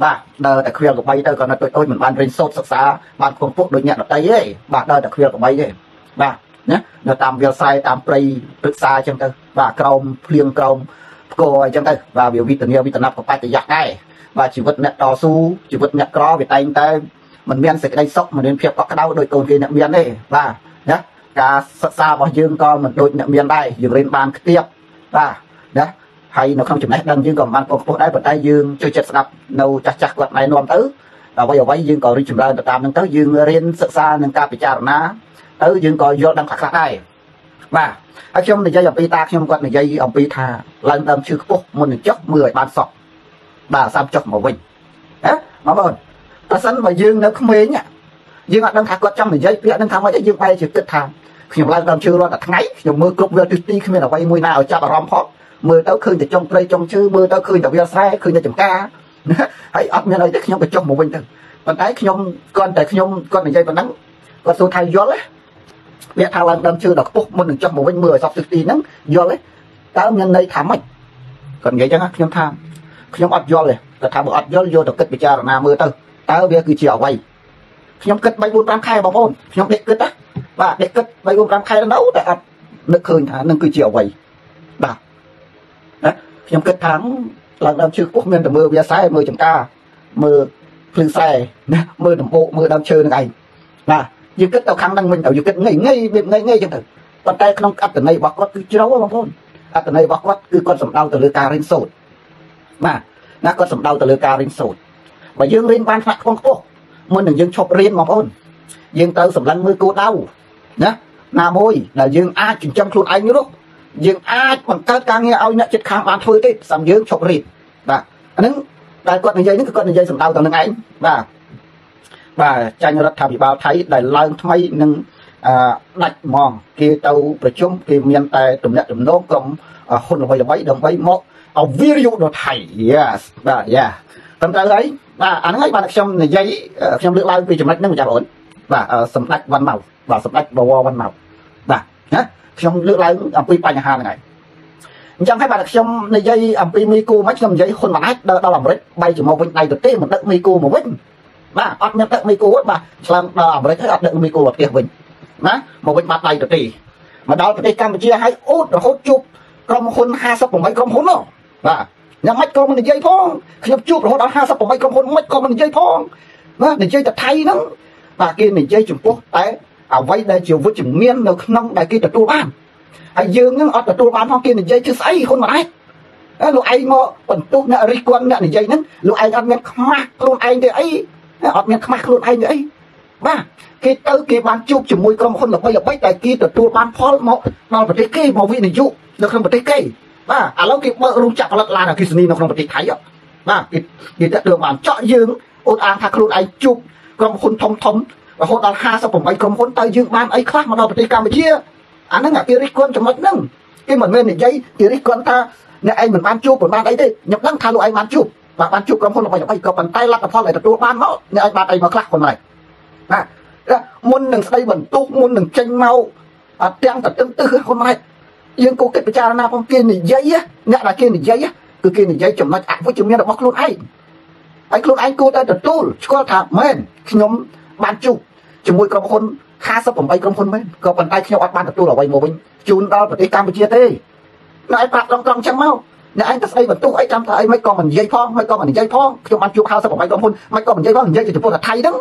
បាទដើរតែខ្វៀលក្របីទៅក៏នៅតូចតូចមិនបានរៀនសូត្រសិក្សាបានគង់ពុកដូចអ្នកដតីទេបាទដើរតែខ្វៀលក្របីទេបាទណានៅតាមវាលស្រែតាមព្រៃព្រឹក្សាអញ្ចឹងទៅបាទក្រោមភ្លៀងក្រោមផ្គរអញ្ចឹងទៅបាទវាវិទ្យាវិទ្យាបច្ចយៈដែរបាទជីវិតអ្នកតស៊ូជីវិតអ្នកក្រវាតែងតែមិនមានសេចក្តីសុខមិនមានភាពកក់ក្ដៅដូចកូនគេអ្នកមានទេបាទណាការសិក្សារបស់យើងក៏មិនដូចអ្នកមានដែរយើងរៀនបានខ្ទាបបាទណា ហើយនៅក្នុងចំណេះដឹងយើងក៏មិនបានពងខ្ពស់ដែរប៉ុន្តែយើងជួយចិត្តស្ដាប់នៅចាស់ចាស់គាត់ណែនាំទៅអ្វីអ្វីយើងក៏រីកចម្រើនទៅតាមនឹងទៅយើងរៀនសិក្សានឹងការពិចារណាទៅយើងក៏យល់ដឹងខ្លះខ្លះដែរបាទហើយខ្ញុំនិយាយអំពីតាខ្ញុំគាត់និយាយអំពីថាឡើងដើមឈឺខ្ពស់មុននឹងចុះមើលឲ្យបានសក់បាទសាប់ចុះមកវិញហ៎បងប្អូនបើសិនបើយើងនៅក្មេងយើងអត់ដឹងថាគាត់ចង់និយាយពាក្យនឹងថាម៉េចយើងបែរជាគិតថាខ្ញុំឡើងដើមឈើរាល់តែថ្ងៃខ្ញុំមើលគ្រប់វាលទិសទីគ្មានអ្វីមួយណាឲ្យចាប់អារម្មណ៍ផង មើលទៅឃើញតែចុងព្រៃចុងឈើមើលទៅឃើញតែវាលស្រែឃើញតែចំការហើយអត់មានអីទេខ្ញុំក៏ចុះមកវិញទៅប៉ុន្តែខ្ញុំគាត់តែខ្ញុំគាត់និយាយប៉ុណ្ណឹងគាត់សួរថាយល់ទេវាថាឡើងដើមឈើដល់ខ្ពស់មុននឹងចុះមកវិញមើលឲ្យសពទិសទីហ្នឹងយល់ទេតើមានន័យថាម៉េចគាត់និយាយចឹងខ្ញុំថាខ្ញុំអត់យល់ទេគាត់ថាបើអត់យល់យកទៅគិតពិចារណាមើលទៅតើវាគឺជាអ្វីខ្ញុំគិត3 4 5ខែបងប្អូនខ្ញុំដេកគិតណាបាទដេកគិត3 4 5ខែទៅតែអត់នឹកឃើញថានឹងគឺជាអ្វីបាទណា ខ្ញុំគិតថាឡើងដើមឈើខ្ពស់មានតែមើលវាខ្សែមើលចំការមើលភ្លឺខ្សែណាមើលដំបូកមើលដើមឈើនឹងឯងបាទយើងគិតទៅខាងហ្នឹងវិញទៅយើងគិតងាយងាយវាងាយងាយចឹងទៅប៉ុន្តែក្នុងអត្តន័យរបស់គាត់គឺជ្រៅបងប្អូនអត្តន័យរបស់គាត់គឺគាត់សំដៅទៅលើការរៀនសូត្របាទណាគាត់សំដៅទៅលើការរៀនសូត្របើយើងរៀនបានថ្នាក់ខ្ពង់ខ្ពស់មុននឹងយើងឈប់រៀនបងប្អូនយើងត្រូវសម្លឹងមើលគោលដៅណាណាមួយដែលយើងអាចចិញ្ចឹមខ្លួនឯងរស់ យើងអាចបង្កើតការងារឲ្យអ្នកចិត្តខាងបានធ្វើទេសំយើងឈប់រៀនបាទអាហ្នឹងដែលគាត់និយាយហ្នឹងគឺគាត់និយាយសម្ដៅទៅនឹងឯងបាទបាទចាញ់រដ្ឋាភិបាលថៃដែលឡើងថ្មីនឹងអឺដាច់ហ្មងគេទៅប្រជុំគេមានតែទំនាក់ទំនងក្រុមហ៊ុនអ្វីអ្វីដើម្បីមកឲ្យវារយុដល់ថៃ yes បាទយ៉ាត្រឹមត្រូវហើយបាទអាហ្នឹងហើយបាទខ្ញុំនិយាយខ្ញុំលើកឡើងពីចំណុចហ្នឹងចាបងអូនបាទសម្ដេចវ៉ាន់ម៉ៅបាទសម្ដេចបវរវ៉ាន់ម៉ៅបាទណា ខ្ញុំលើកឡើងអំពីបញ្ហាហ្នឹងហើយអញ្ចឹងហើយបាទខ្ញុំនិយាយអំពីមីគូមកខ្ញុំនិយាយហ៊ុនម៉ាណែតដល់អាមេរិកបែរជាមកវិញដៃទៅទេមិនដឹកមីគូមកវិញបាទអត់មានដឹកមីគូបាទឆ្លងដល់អាមេរិកហើយអត់ដឹកមីគូមកផ្ទះវិញណាមកវិញបាត់ដៃទៅទេមកដល់ប្រទេសកម្ពុជាហើយអូតរហូតជួបក្រុមហ៊ុន58ក្រុមហ៊ុននោះបាទយ៉ាងម៉េចក៏មិននិយាយផងខ្ញុំជួបរហូតដល់58ក្រុមហ៊ុនមិនក៏មិននិយាយផងណានិយាយតែថៃហ្នឹងបាទគេនិយាយចំពោះតែ អ្វីដែលជាវិជ្ជមាននៅក្នុងដែលគេទទួលបានហើយយើងនឹងអត់ទទួលបានផងគេនិយាយជឿស្អីហ៊ុនម៉ាណែតលោកឯងមកបន្ទុះអ្នករិះគន់អ្នកនិយាយហ្នឹងលោកឯងអត់មានខ្មាស់ខ្លួនឯងទេអីអត់មានខ្មាស់ខ្លួនឯងទេអីបាទគេទៅគេបានជួបជាមួយក្រុមហ៊ុនល្បីល្បីតែគេទទួលបានផលមកដល់ប្រទេសគេមកវិនិយោគនៅក្នុងប្រទេសគេបាទឥឡូវគេបើករោងចក្រផលិតឡានអគ្គិសនីនៅក្នុងប្រទេសថៃបាទគេគេទៅបានចော့យើងអូនអាងថាខ្លួនឯងជួបក្រុមហ៊ុនធំធំ រហូតដល់58ក្រុមហ៊ុនតើយើងបានអីខ្លះមកដល់ប្រទេសកម្ពុជាអាហ្នឹងគេរិះគន់ចំណុចហ្នឹងគេមិនមែននិយាយគេរិះគន់ថាអ្នកឯងមិនបានជួបមិនបានអីទេខ្ញុំដឹងថាលោកឯងបានជួបបាទបានជួបក្រុមហ៊ុនរបស់ខ្ញុំអីក៏ប៉ុន្តែលទ្ធផលដែលទទួលបានមកអ្នកឯងបានអីមកខ្លះគាត់មិនបាទមុននឹងស្ដីបន្ទុកមុននឹងចេញមកអត់ទាំងតឹងទឹះគាត់មិនយើងគួរគិតពិចារណាផងគេនិយាយអ្នកដែលគេនិយាយគឺគេនិយាយចំណុចអវិជ្ជមានរបស់ខ្លួនឯងហើយខ្លួនឯងគួរតែទទួលស្គាល់ថាមែនខ្ញុំ បានជួបជាមួយក្រុមហ៊ុន58ក្រុមហ៊ុនមែនក៏ប៉ុន្តែខ្ញុំអត់បានទទួលអ្វីមកវិញជូនដល់ប្រទេសកម្ពុជាទេអ្នកឯងប្រាប់ត្រង់ត្រង់ចឹងមកអ្នកឯងទៅស្ដីបន្ទោសអីចាំថាអីមិនក៏មិននិយាយផងមិនក៏មិននិយាយផងខ្ញុំបានជួប58ក្រុមហ៊ុនមិនក៏មិននិយាយផងនិយាយទៅចំពោះថាថៃហ្នឹង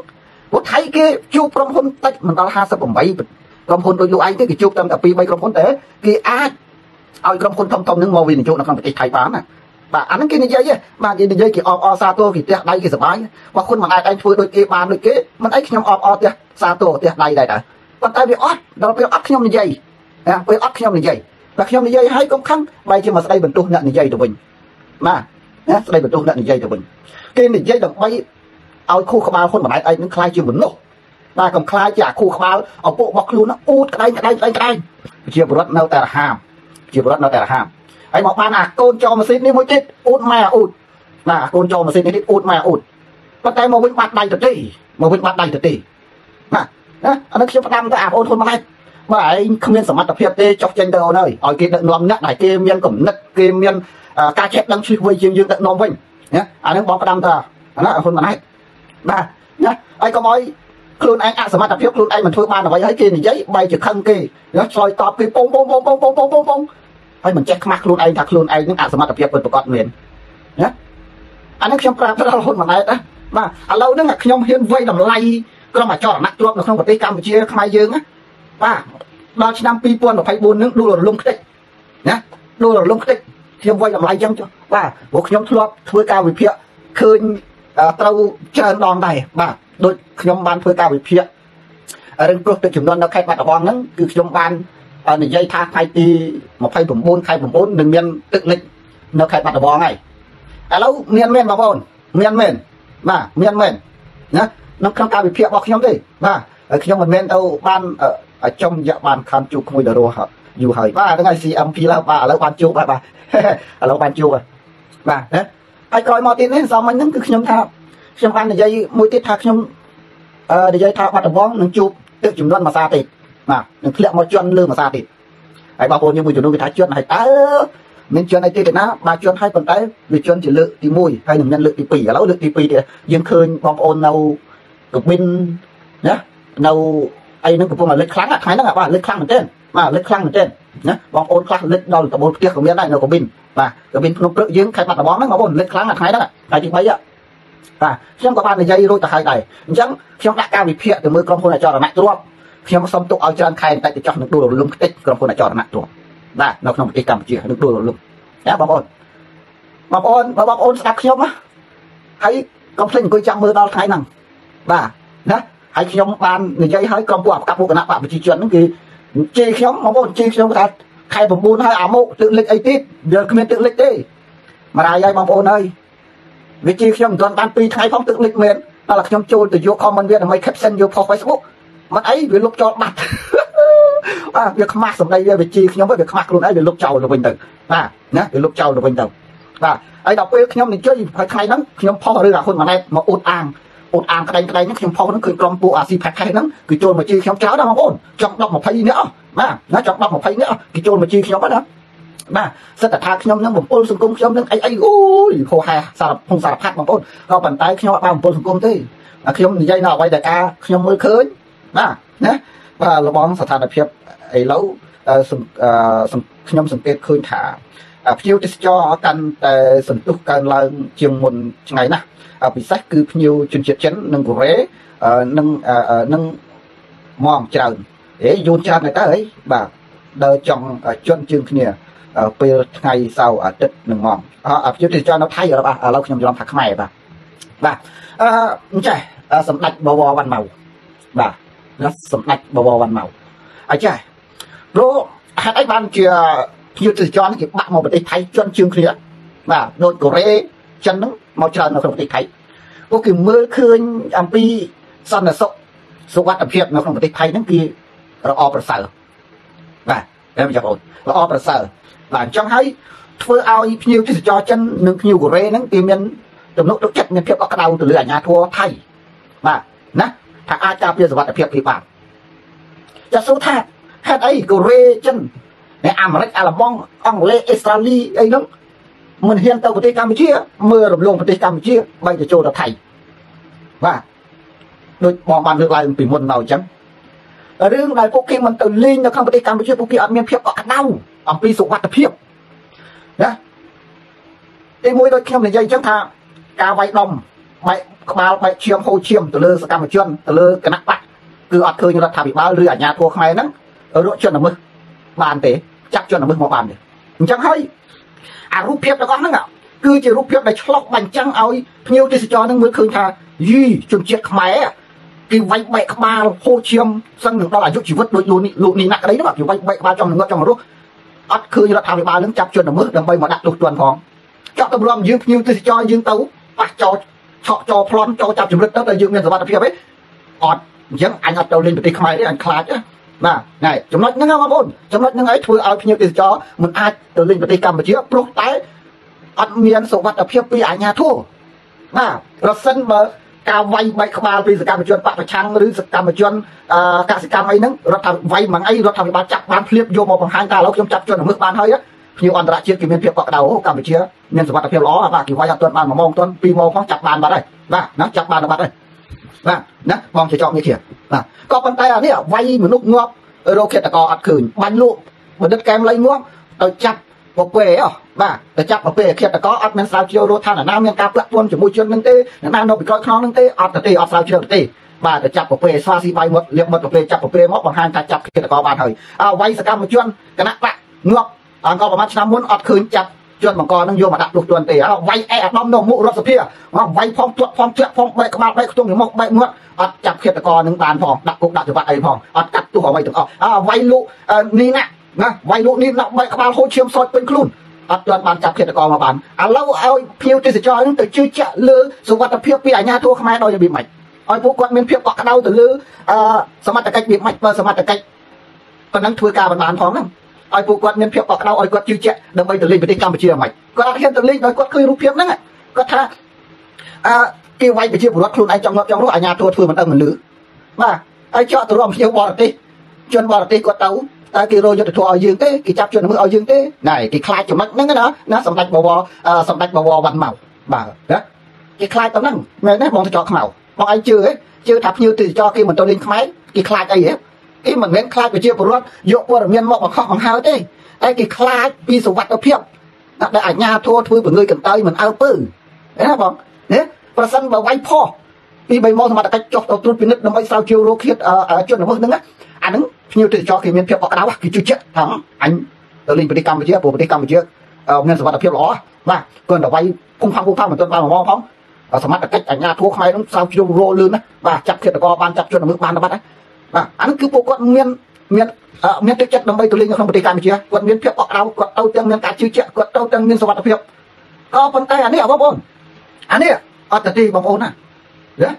ព្រោះថៃគេជួបក្រុមហ៊ុនតិចមិនដល់58ក្រុមហ៊ុនដូចលោកឯងទេគេជួបតាមតែ2 3ក្រុមហ៊ុនតែគេអាចឲ្យក្រុមហ៊ុនធំធំហ្នឹងមកវិនិយោគនៅក្នុងប្រទេសថៃបានណា បាទអាហ្នឹងគេនិយាយបាទគេនិយាយគេអបអរសាទរគេផ្ទះដៃគេសបាយបើគុណមិនអាចឯងធ្វើដូចគេបានដូចគេមិនអីខ្ញុំអបអរផ្ទះសាទរផ្ទះដៃដែរតើប៉ុន្តែវាអត់ដល់ពេលអត់ខ្ញុំនិយាយណាពេលអត់ខ្ញុំនិយាយតែខ្ញុំនិយាយឲ្យកុំខឹងបែរជាមកស្ដីបន្ទោសអ្នកនិយាយទៅវិញបាទណាស្ដីបន្ទោសអ្នកនិយាយទៅវិញគេនិយាយដើម្បីឲ្យខួរក្បាលហ៊ុនម៉ាណែតឯងនឹងខ្លាយជាមនុស្សបាទកំខ្លាចជាអាគូក្បាលឪពុករបស់ខ្លួនអ៊ូតក្តែងក្តែងក្តែងក្តែងជាបរដ្ឋនៅតែរហាមជាបរដ្ឋនៅតែរហាម ហើយមកបានអាកូនចោម៉ាស៊ីននេះមួយទៀតអ៊ូតម៉ែអ៊ូតណាអាកូនចោម៉ាស៊ីននេះទៀតអ៊ូតម៉ែអ៊ូតប៉ុន្តែមកវិញបាត់ដៃទៅទេមកវិញបាត់ដៃទៅទេណាណាអានេះខ្ញុំផ្ដាំទៅអាប្អូនហ៊ុនម៉ាណែតបើឯងគ្មានសមត្ថភាពទេចុះចេញទៅអូនហើយឲ្យគេដឹកនាំអ្នកដែលគេមានគំនិតគេមានការចេះដឹងឈ្លៀសវៃជាងយើងដឹកនាំវិញណាអានេះបងផ្ដាំទៅណាហ៊ុនម៉ាណែតណាណាហើយកុំឲ្យខ្លួនឯងអសមត្ថភាពខ្លួនឯងមិនធ្វើបានអ្វីហើយគេនិយាយបែរជាខឹងគេឆ្លើយតបគេពងពងពងពងពងពងពង ហើយមិនចេះខ្មាស់ខ្លួនឯងថាខ្លួនឯងនឹងអសមត្ថភាពពិតប្រាកដមានណាអានេះខ្ញុំប្រាប់ដល់ហ៊ុនម៉ាណែតណាបាទឥឡូវហ្នឹងខ្ញុំហ៊ានវាយតម្លៃក្រុមអចលនៈជាប់នៅក្នុងប្រទេសកម្ពុជាខ្មែរយើងណាបាទដល់ឆ្នាំ2024ហ្នឹងដួលរលំខ្ទេចណាដួលរលំខ្ទេចខ្ញុំវាយតម្លៃចឹងចុះបាទព្រោះខ្ញុំធ្លាប់ធ្វើការវិភាគឃើញត្រូវច្រើនដងដែរបាទដូចខ្ញុំបានធ្វើការវិភាគរឿងគ្រោះទឹកចំនួននៅខេត្តបាត់ដំបងហ្នឹងគឺខ្ញុំបាន និយាយថាថ្ងៃទី29ខែ9នឹងមានទឹកលិចនៅខេត្តបាត់ដំបងហើយឥឡូវមានមែនបងប្អូនមានមែនបាទមានមែនណានៅក្នុងការវិភាគរបស់ខ្ញុំទេបាទហើយខ្ញុំមិនមែនទៅបានចំរយៈបានខានជួបក្មួយដល់រស់យូរហើយបាទហ្នឹងហើយ CMP ឡើយបាទឥឡូវបានជួបហើយបាទឥឡូវបានជួបហើយបាទណាហើយក្រោយមកទៀតនេះសមមិញហ្នឹងគឺខ្ញុំថាខ្ញុំបាននិយាយមួយទៀតថាខ្ញុំអឺនិយាយថាបាត់ដំបងនឹងជួបទឹកចំនួនមួយសាទៀត បាទនឹងធ្លាក់មកជន់លើមួយសាទៀតហើយបងប្អូនយើងមួយចំនួនគេថាជន់ហើយតើមានជន់អីទៀតទេណាបាទជន់ហើយប៉ុន្តែវាជន់ជាលើកទី1ហើយនឹងមានលើកទី2ឥឡូវលើកទី2ទៀតយើងឃើញបងប្អូននៅកបិនណានៅអីហ្នឹងកំពុងតែលេចខ្លាំងថ្ងៃហ្នឹងបាទលេចខ្លាំងមែនទែនបាទលេចខ្លាំងមែនទែនណាបងប្អូនខ្លះលេចដល់តបូលផ្ទះក៏មានដែរនៅកបិនបាទកបិនភ្នំព្រឹកយើងខេត្តបាត់ដំបងហ្នឹងបងប្អូនលេចខ្លាំងថ្ងៃហ្នឹងថ្ងៃទី3បាទខ្ញុំក៏បាននិយាយរួចទៅហើយដែរអញ្ចឹងខ្ញុំដាក់ការវិភាគទៅមើលក្រុមហ៊ុនអចលនៈទ្រព្យ ខ្ញុំសូមទុកឲ្យច្រើនខែបន្តិចទៅចោះនឹងដួលរលំខ្ទេចក្រុមហ៊ុនអចលនៈទ្រព្យបាទនៅក្នុងប្រទេសកម្ពុជានឹងដួលរលំណាបងប្អូនបងប្អូនបងប្អូនស្ដាប់ខ្ញុំណាហើយកុំភ្លេចអង្គុយចាំមើលដល់ថ្ងៃហ្នឹងបាទណាហើយខ្ញុំបាននិយាយឲ្យក្រុមពួកអបកាប់ពួកគណៈបកប្រជាជនហ្នឹងគឺជេរខ្ញុំបងប្អូនជេរខ្ញុំថាខែ9ហើយអាមុខទឹកលិចអីទៀតវាគ្មានទឹកលិចទេម្ដាយហើយបងប្អូនអើយវាជេរខ្ញុំមិនទាន់បាន2ថ្ងៃផងទឹកលិចមែនដល់ខ្ញុំចូលទៅយក comment វាដើម្បី caption យកផុស Facebook មិនអីវាលុបចោលបាត់បាទវាខ្មាស់សម្ដីវាវាជីខ្ញុំវាខ្មាស់ខ្លួនឯងវាលុបចោលទៅវិញទៅបាទណាវាលុបចោលទៅវិញទៅបាទហើយដល់ពេលខ្ញុំនិយាយហើយថ្ងៃហ្នឹងខ្ញុំផុសរឿងអាហ៊ុនម៉ាណែតមកអ៊ូតអាងអ៊ូតអាងក្តែងក្តែងហ្នឹងខ្ញុំផុសហ្នឹងឃើញក្រុមពួកអាស៊ីផាក់ខេសហ្នឹងគឺចូលមកជីខ្ញុំច្រើនណាស់បងប្អូនចង់10 20នាក់បាទណាចង់10 20នាក់គេចូលមកជីខ្ញុំហ្នឹងណាបាទសិតតែថាខ្ញុំនឹងបំពល់សង្គមខ្ញុំនឹងអីអីអូយហោហាសារភងសារផាត់បងប្អូនក៏ប៉ុន្តែខ្ញុំអត់បានបំពល់សង្គមទេខ្ញុំនិយាយនៅអ្វីដែលការខ្ញុំមើលឃើញ បាទណាបាទលបងស្ថានភាពឥឡូវខ្ញុំសង្កេតឃើញថាភ្ញៀវទេសចរកាន់តែសន្ទុះកើនឡើង ជាងមុនថ្ងៃណាស់ពិសេសគឺភ្ញៀវជនជាតិចិននិងកូរ៉េនិងនិងមកច្រើនហេយូនច្រើនទៅអីបាទដើរចង់ជន់ជើងគ្នាពេលថ្ងៃសៅរ៍អាទិត្យនឹងមកអភ្ញៀវទេសចរនៅថៃបាទឥឡូវខ្ញុំច្រឡំថាខ្មែរបាទបាទអឺអញ្ចេះសម្ដេចបវរវ៉ាន់ម៉ៅបាទ ណាសម្ដេចបវរវ៉ាន់ម៉ៅអញ្ចេះព្រោះហេតុអីបានជាភ្ញៀវទេសចរគេបាក់មកប្រទេសថៃជន់ជើងគ្នាបាទដូចកូរ៉េចិនហ្នឹងមកច្រើននៅក្នុងប្រទេសថៃពួកគេមើលឃើញអំពីសន្តិសុខសុវត្ថិភាពនៅក្នុងប្រទេសថៃហ្នឹងគឺល្អប្រសើរបាទតែបងប្អូនល្អប្រសើរបាទអញ្ចឹងហើយធ្វើឲ្យភ្ញៀវទេសចរចិននិងភ្ញៀវកូរ៉េហ្នឹងគេមានទំនុកទឹកចិត្តមានភាពអក្តៅទៅលើអាញាធរថៃបាទណា ថាអាចការពារសុវត្ថិភាពគេបានចាសសួរថាហេតុអីកូរ៉េចិនអាមេរិកអាល្លឺម៉ង់អង់គ្លេសអេស្ត្រាលីអីហ្នឹងមិនហ៊ានទៅប្រទេសកម្ពុជាមើលរំលងប្រទេសកម្ពុជាបែរទៅចូលទៅថៃបាទដូចបងបានលើកឡើងពីមុនមកអញ្ចឹងរឿងដែលពួកគេមិនទៅលេងនៅក្នុងប្រទេសកម្ពុជាពួកគេអត់មានភាពកក់ក្ដៅអំពីសុវត្ថិភាពណាទីមួយដូចខ្ញុំនិយាយអញ្ចឹងថាការវាយដំបែក ក្បាលបែកឈាមហូរឈាមទៅលើសកម្មជនទៅលើគណៈបកគឺអត់ឃើញរដ្ឋាភិបាលឬអាជ្ញាធរខ្មែរហ្នឹងរកជនល្មើសបានទេចាក់ជនល្មើសមកបានទេអញ្ចឹងហើយអារូបភាពទាំងអស់ហ្នឹងគឺជារូបភាពដែលឆ្លុះបញ្ចាំងឲ្យភ្ញៀវទេសចរហ្នឹងមើលឃើញថាយីជនជាតិខ្មែរគេវាយបែកក្បាលហូរឈាមសឹងនឹងដល់អាយុជីវិតដូចលោកនេះលោកនេះណាក់ក្តីហ្នឹងគេវាយបែកក្បាលចំងឹកចំរស់អត់ឃើញរដ្ឋាភិបាលនឹងចាប់ជនល្មើសដើម្បីមកដាក់ទោសទណ្ឌផងចាក់ទម្រាំយើងភ្ញៀវទេសចរយើងទៅប៉ះចោ ឆក់ចោប្លន់ចោចាប់ជំរិតទៅតែយើងមានសុវត្ថិភាពទេអត់អញ្ចឹងអញអត់ទៅលេងប្រទេសខ្មែរទេអញខ្លាចណាបាទណែចំណុចហ្នឹងបងប្អូនចំណុចហ្នឹងហើយធ្វើឲ្យភ្ញៀវទេសចរមិនអាចទៅលេងប្រទេសកម្ពុជាព្រោះតែអត់មានសុវត្ថិភាពពីអាជ្ញាធរបាទប្រសិនបើការវាយបែកក្បាលពីសកម្មជនបពប្រឆាំងឬសកម្មជនកសិកម្មអីហ្នឹងរដ្ឋាភិបាលវាយមួយអីរដ្ឋាភិបាលចាប់បានភ្លាបយកមកបង្ហាញថាឥឡូវខ្ញុំចាប់ជនល្មើសបានហើយ ភ្ញៀវអន្តរជាតិគេមានភាពកក់ក្ដៅកម្ពុជាមានសុវត្ថិភាពល្អបាទគេវាយអត់ទាន់បាន1ម៉ោងទាន់2ម៉ោងផងចាប់បានបាត់ហើយបាទណាចាប់បានបាត់ហើយបាទណាបងជាចောက်នេះជាបាទក៏ប៉ុន្តែអានេះវាយមនុស្សងាប់រោគឃាតករអត់ឃើញបាញ់លក់បណ្ឌិតកែមលៃងាប់ទៅចាប់ពពេអស់បាទទៅចាប់ពពេឃាតករអត់មានស្រាវជ្រាវរកថាណាមានការពាក់ព័ន្ធជាមួយជននឹងទេណានៅពីក្រោយខ្នងនឹងទេអត់ទេអត់ស្រាវជ្រាវទេបាទទៅចាប់ពពេស្វាស៊ីបាយមុតលៀបមុតពពេចាប់ពពេមកបង្ហាញថាចាប់ឃាតករបានហើយអើវាយសកម្មជនគណៈបកងាប់ អង្គប្រហែលឆ្នាំមុនអត់ឃើញចាប់ជនបង្កនឹងយកមកដាក់ទោសទណ្ឌទេហើយវាយអេអាដាមនៅមុខរដ្ឋសភាមកវាយផងទាត់ផងធាក់ផងបែកក្បាលបែកខ្ទង់ពីមុខបែកមាត់អត់ចាប់ឃាតករនឹងបានផងដាក់គុកដាក់ច្បាប់អីផងអត់កាត់ទោសអ្វីទាំងអស់អើវាយលោកនេះណាណាវាយលោកនេះដាក់បែកក្បាលហូចឈាមសោចពេញខ្លួនអត់ទាន់បានចាប់ឃាតករមកបានឥឡូវឲ្យភ្ញៀវទេសចរនឹងទៅជឿជាក់លើសុវត្ថិភាពពីអាជ្ញាធរខ្មែរដោយរបៀបម៉េចឲ្យពួកគាត់មានភាពកក់ក្ដៅទៅលើអឺសមត្ថកិច្ចរបៀបម៉េចបើសមត្ថកិច្ចប៉ុណ្ណឹងធ្វើការបានផងហ្នឹង ឲ្យពួកគាត់មានភាពកក់ក្ដៅឲ្យគាត់ជឿជាក់ដើម្បីទៅលេងប្រទេសកម្ពុជាហ្មងគាត់អត់ហ៊ានទៅលេងដោយគាត់ឃើញរូបភាពហ្នឹងគាត់ថាអឺគេវាយប្រជាពលរដ្ឋខ្លួនឯងចង់ងាប់ចង់រស់អាញាធัวធ្វើមិនដឹងមិនលឺបាទហើយចောက်ទៅរំភ្ញៀវបរទេសជនបរទេសគាត់ទៅតើគេរយយុទ្ធធម៌ឲ្យយើងទេគេចាប់ជនល្មើសឲ្យយើងទេណែគេខ្លាចចំណុចហ្នឹងណាណាសម្ដេចបវរសម្ដេចបវរវ៉ាន់ម៉ៅបាទណាគេខ្លាចទៅហ្នឹងមែនទេបងទៅចោលខ្មៅបងឯងជឿទេជឿថាភ្ញៀវទេសចរគេមិនទៅលេងខ្មែរគេខ្លាចអីហ៎ គេមិនមែនខ្លាចប្រជាពលរដ្ឋយកព័ត៌មានមកបង្ខំបង្ហើទេតែគេខ្លាចពីសុវត្ថិភាពដែលអាជ្ញាធរធ្វើពង្រើយកន្តើយមិនអើពើណាបងណាប្រសិនបើវាយផោះពី3ម៉ោងសមត្ថកិច្ចចុះទៅត្រួតពិនិត្យដើម្បីស្រាវជ្រាវរោគឃាតជនល្មើសហ្នឹងអាហ្នឹងភ្ញៀវទេសចរគេមានភាពអក្តៅគេជឿជាក់ថាអញទៅលេងប្រទេសកម្ពុជាព្រោះប្រទេសកម្ពុជាមានសុវត្ថិភាពល្អបាទគាត់ទៅវាយគុំផាំគុំផាំមិនទាន់បាន1ម៉ោងផងសមត្ថកិច្ចអាជ្ញាធរខ្មែរហ្នឹងស្រាវជ្រាវរោលឿនណាបាទចាប់ឃាតករបានចាប់ជនល្មើសបានបាត់ហើយ បាទអានោះគឺពួកគាត់មានមានមានទឹកចិត្តដើម្បីទៅលេងនៅក្នុងប្រទេសកម្ពុជាគាត់មានភាពអកដៅគាត់ទៅទាំងមានការជឿជាក់គាត់ទៅទាំងមានសុវត្ថិភាពក៏ប៉ុន្តែអានេះបងប្អូនអានេះអត់ទៅបងប្អូនណាណា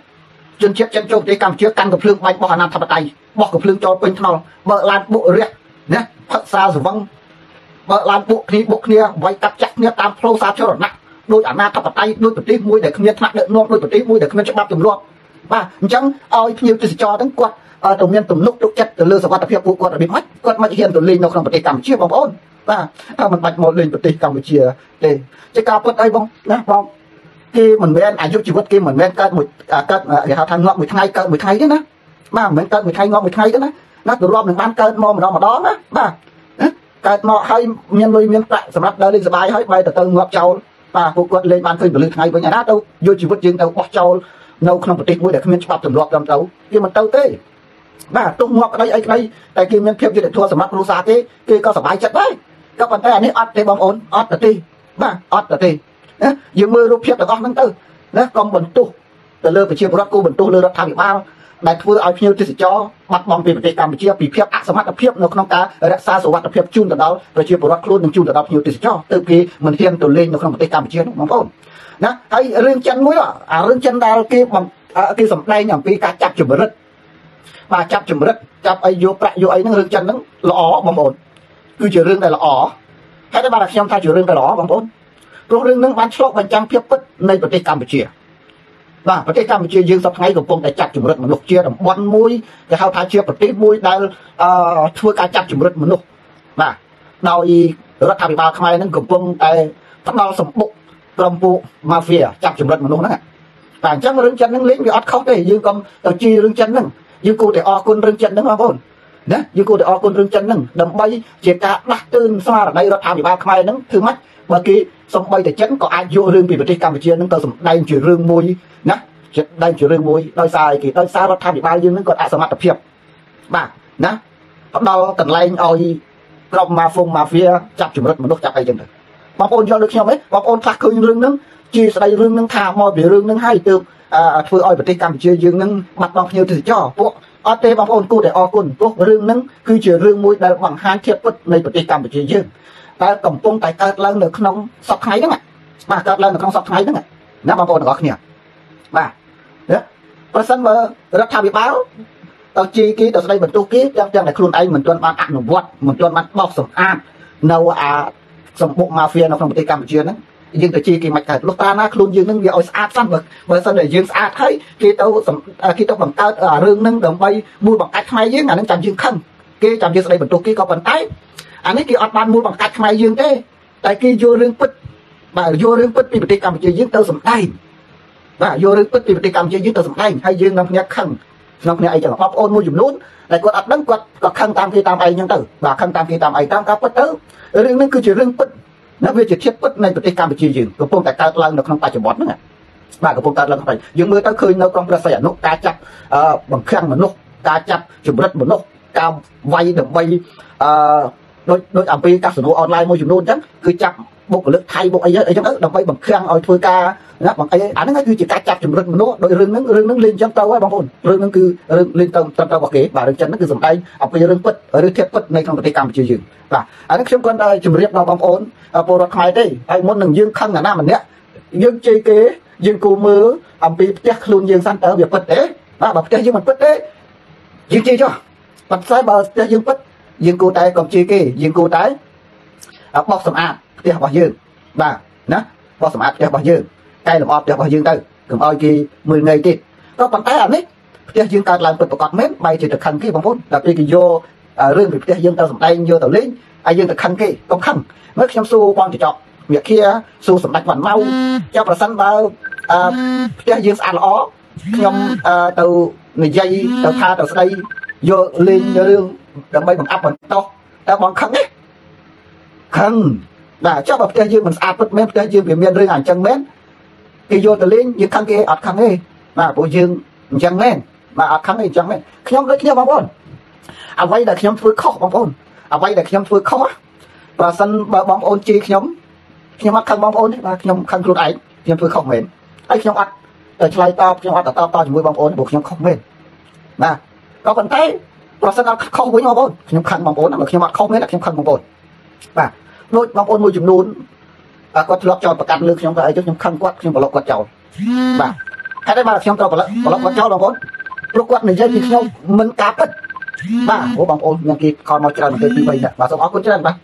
ជនជាតិចិនចូលប្រទេសកម្ពុជាកាន់កំភ្លើងបាញ់បោះអាណាធិបតេយ្យបោះកំភ្លើងចូលពេញថ្នល់បើឡានបុករះណាផឹកសាសវឹងបើឡានបុកគ្នាបុកគ្នាវាយកាប់ចាក់គ្នាតាមផ្លូវសាធារណៈដោយអាណាធិបតេយ្យដោយប្រទេសមួយដែលគ្មានថ្នាក់ដឹកនាំដោយប្រទេសមួយដែលគ្មានច្បាប់ទម្លាប់បាទអញ្ចឹងឲ្យភ្ញៀវទេសចរទាំងគាត់ ទៅមានទំនុកទុកចិត្តទៅលើសវត្ថិភាពពួកគាត់របៀបម៉េចគាត់មិនហ៊ានទៅលេងនៅក្នុងប្រទេសកម្ពុជាបងប្អូនបាទមិនបាច់មកលេងប្រទេសកម្ពុជាទេជាការពុតអីបងណាបងគេមិនមែនអាយុជីវិតគេមិនមែនកើតមួយកើតគេហៅថាងាប់មួយថ្ងៃកើតមួយថ្ងៃទេណាបាទមិនមែនកើតមួយថ្ងៃងាប់មួយថ្ងៃទេណាណាទៅរាប់នឹងបានកើតមកម្ដងម្ដងណាបាទកើតមកហើយមានលុយមានប្រាក់សម្រាប់ដើរលេងសប្បាយហើយបែរទៅទៅងាប់ចោលបាទពួកគាត់លេងបានឃើញពលិថ្ងៃវិញអាណាទៅយកជីវិតយើងទៅបោះចោលនៅក្នុងប្រទេសមួយដែលគ្មានច្បាប់ទម្លាប់ត្រឹមត្រូវវាមិនទៅទេ បាទទុកងាប់ក្តីអីក្តីតែគេមានភាពយុត្តិធម៌សម្រាប់គ្រួសារគេគេក៏សប្បាយចិត្តដែរក៏ប៉ុន្តែអានេះអត់ទេបងប្អូនអត់ទេបាទអត់ទេណាយើងមើលរូបភាពទាំងអស់ហ្នឹងទៅណាកុំបន្ទោសទៅលើប្រជាពលរដ្ឋគូបន្ទោសលើរដ្ឋាភិបាលដែលធ្វើឲ្យភ្ញៀវទេសចរបាត់បង់ពីប្រទេសកម្ពុជាពីភាពអសមត្ថភាពនៅក្នុងការរក្សាសុវត្ថិភាពជូនទៅដល់ប្រជាពលរដ្ឋខ្លួននិងជូនទៅដល់ភ្ញៀវទេសចរទើបគេមិនហ៊ានទៅលេងនៅក្នុងប្រទេសកម្ពុជានោះបងប្អូនណាហើយរឿងចិនមួយអារឿងចិនដែលគេគេសម្ដែងអំពីការចាប់ចម្រិត បាទចាប់ចម្រិតចាប់អីយកប្រាក់យកអីហ្នឹងរឿងចិនហ្នឹងល្អបងប្អូនគឺជារឿងដែលល្អហើយតែបាទខ្ញុំថាជារឿងដែលល្អបងប្អូនព្រោះរឿងហ្នឹងបានឆ្លុះបញ្ចាំងភាពពិតនៃប្រទេសកម្ពុជាបាទប្រទេសកម្ពុជាយើងសប្តាហ៍កំពុងតែចាប់ចម្រិតមនុស្សជាតំបន់មួយគេហៅថាជាប្រទេសមួយដែលអឺធ្វើការចាប់ចម្រិតមនុស្សបាទដោយរដ្ឋាភិបាលខ្មែរហ្នឹងកំពុងតែផ្ដល់សម្បុកក្រុមពួក mafia ចាប់ចម្រិតមនុស្សហ្នឹងតែអញ្ចឹងរឿងចិនហ្នឹងលេងវាអត់ខុសទេយើងកុំទៅជីរឿងចិនហ្នឹង យើងគួរតែអរគុណរឿងចិនហ្នឹងបងប្អូនណាយើងគួរតែអរគុណរឿងចិនហ្នឹងដើម្បីជាការដាស់តឿនស្មារតីរដ្ឋាភិបាលខ្មែរហ្នឹងធ្វើម៉េចបើគេសំបីតែចិនក៏អាចយករឿងពីប្រទេសកម្ពុជាហ្នឹងទៅសម្ដែងជារឿងមួយណាជាដែងជារឿងមួយដោយសារអីគេដោយសាររដ្ឋាភិបាលយើងហ្នឹងគាត់អសមត្ថភាពបាទណាផ្ដល់កន្លែងឲ្យក្រុមម៉ាហ្វុងម៉ាហ្វៀចាប់ចម្រិតមនុស្សចាប់អីចឹងទៅបងប្អូនយល់ដូចខ្ញុំទេបងប្អូនខ្លះឃើញរឿងហ្នឹងជាស្ដីរឿងហ្នឹងថាមកពីរឿងហ្នឹងហើយទើប ធ្វើឲ្យប្រទេសកម្ពុជាយើងនឹងបាត់បង់ភ្ញៀវទេសចរពួកអត់ទេបងប្អូនគូតែអរគុណព្រោះរឿងហ្នឹងគឺជារឿងមួយដែលបង្ហាញភាពពិតនៃប្រទេសកម្ពុជាយើងដែលកំពុងតែកើតឡើងនៅក្នុងសពថ្ងៃហ្នឹងបាទកើតឡើងនៅក្នុងសពថ្ងៃហ្នឹងណាបងប្អូនទាំងអស់គ្នាបាទណាប្រសិនបើរដ្ឋាភិបាលទៅជីគេទៅស្ដីបន្ទោសគេទាំងទាំងតែខ្លួនឯងមិនទាន់បានអនុវត្តមិនទាន់បានបោសសម្អាតនៅអាសម្បុកម៉ាហ្វៀនៅក្នុងប្រទេសកម្ពុជាហ្នឹង យើងទៅជាគេមិនកើតលុះតាណាខ្លួនយើងនឹងវាឲ្យស្អាតសិនបើបើសិនតែយើងស្អាតហើយគេទៅគេទៅបង្កើតរឿងនឹងដើម្បីមូលបង្កាច់ខ្មែរយើងអានឹងចាំយើងខឹងគេចាំយើងស្ដីបន្ទោសគេក៏ប៉ុន្តែអានេះគេអត់បានមូលបង្កាច់ខ្មែរយើងទេតែគេយករឿងពិតបាទយករឿងពិតពីប្រទេសកម្ពុជាយើងទៅសម្ដែងបាទយករឿងពិតពីប្រទេសកម្ពុជាយើងទៅសម្ដែងហើយយើងនាំគ្នាខឹងក្នុងគ្នាអីចឹងបងប្អូនមួយចំនួនតែគាត់អត់ដឹងគាត់ក៏ខឹងតាមគេតាមឯងចឹងទៅបាទខឹងតាមគេតាមឯងតាមការពិតទៅរឿងនេះគឺជារឿងពិត ណាវាជាធៀបពិតនៃប្រទេសកម្ពុជាយើងកំពុងតែកើតឡើងនៅក្នុងបច្ចុប្បន្នហ្នឹងបាទកំពុងកើតឡើងក្នុងយើងមើលទៅឃើញនៅក្នុងព្រះសីហនុការចាប់បង្ខាំងមនុស្សការចាប់ជំរិតមនុស្សការវាយដើម្បីអឺដូចដូចអំពីកាស៊ីណូអនឡាញមួយចំនួនអញ្ចឹងគឺចាប់ បុគ្គលិកថៃបុកអីអីចឹងទៅដើម្បីបង្ខាំងឲ្យធ្វើការណាបងអីអាហ្នឹងគឺជាការចាប់ចម្រិតមនុស្សដោយរឿងហ្នឹងរឿងហ្នឹងលេងអញ្ចឹងទៅហើយបងប្អូនរឿងហ្នឹងគឺរឿងលេងទៅត្រឹមត្រូវរបស់គេបាទរឿងចិនហ្នឹងគឺសំដែងអំពីរឿងពិតរឿងធៀបពិតនៅក្នុងប្រទេសកម្ពុជាយើងបាទអានេះខ្ញុំគាត់តែជម្រាបដល់បងប្អូនពលរដ្ឋខ្មែរទេហើយមុននឹងយើងខឹងណាណាម្នាក់យើងជ័យគេយើងគូមើលអំពីផ្ទះខ្លួនយើងសិនតើវាពិតទេបាទបើផ្ទះយើងមិនពិតទេយើងជ័យចុះប៉ុន្តែបើផ្ទះយើងពិតយើងគួរតែកុំជ័យគេយើងគួរតែ បោះសម្អាតផ្ទះរបស់យើងបាទណាបោះសម្អាតផ្ទះរបស់យើងកែលម្អផ្ទះរបស់យើងទៅកុំឲ្យគេមើលងាយទៀតក៏ប៉ុន្តែអានេះផ្ទះយើងកើតឡើងពិតប្រាកដមែនបែរជាទៅខឹងគេបងប្អូនដល់ពេលគេយករឿងពីផ្ទះយើងទៅសម្ដែងយកទៅលេងហើយយើងទៅខឹងគេកុំខឹងមើលខ្ញុំសួរបងចចកវាខាសួរសម្ដេចវ៉ាន់ម៉ៅចាំប្រសិនបើផ្ទះយើងស្អាតល្អខ្ញុំទៅនិយាយទៅថាទៅស្ដីយកលេងរឿងដើម្បីបង្អាប់បន្តោះតើបងខឹងទេ ខឹងបាទចុះបើផ្ទះយើងមិនស្អាតពិតមែនផ្ទះយើងវាមានរឿងអញ្ចឹងមែនគេយកទៅលេងយើងខឹងគេអត់ខឹងទេបាទព្រោះយើងអញ្ចឹងមែនបាទអត់ខឹងទេអញ្ចឹងមែនខ្ញុំដូចគ្នាបងប្អូនអ្វីដែលខ្ញុំធ្វើខុសបងប្អូនអ្វីដែលខ្ញុំធ្វើខុសបើសិនបើបងប្អូនជេរខ្ញុំខ្ញុំអត់ខឹងបងប្អូនទេបាទខ្ញុំខឹងខ្លួនឯងខ្ញុំធ្វើខុសមែនហើយខ្ញុំអត់ឆ្លើយតបខ្ញុំអត់តបតជាមួយបងប្អូនព្រោះខ្ញុំខុសមែនបាទក៏ប៉ុន្តែប្រសិនអត់ខុសវិញបងប្អូនខ្ញុំខឹងបងប្អូនបើខ្ញុំអត់ខុសមែនខ្ញុំខឹងបងប្អូនបាទ ដូចបងប្អូនមួយចំនួនគាត់ធ្លាប់ចោលប្រកាសលើខ្ញុំទៅអីខ្ញុំខឹងគាត់ខ្ញុំប្លុកគាត់ចោលបាទហេតុអីបានខ្ញុំត្រូវប្លុកប្លុកគាត់ចោលបងប្អូនព្រោះគាត់និយាយពីខ្ញុំមិនការពិតបាទអូបងប្អូនមានគេខលមកច្រើនទៅពី3នាក់បាទសូមអរគុណច្រើនបាទ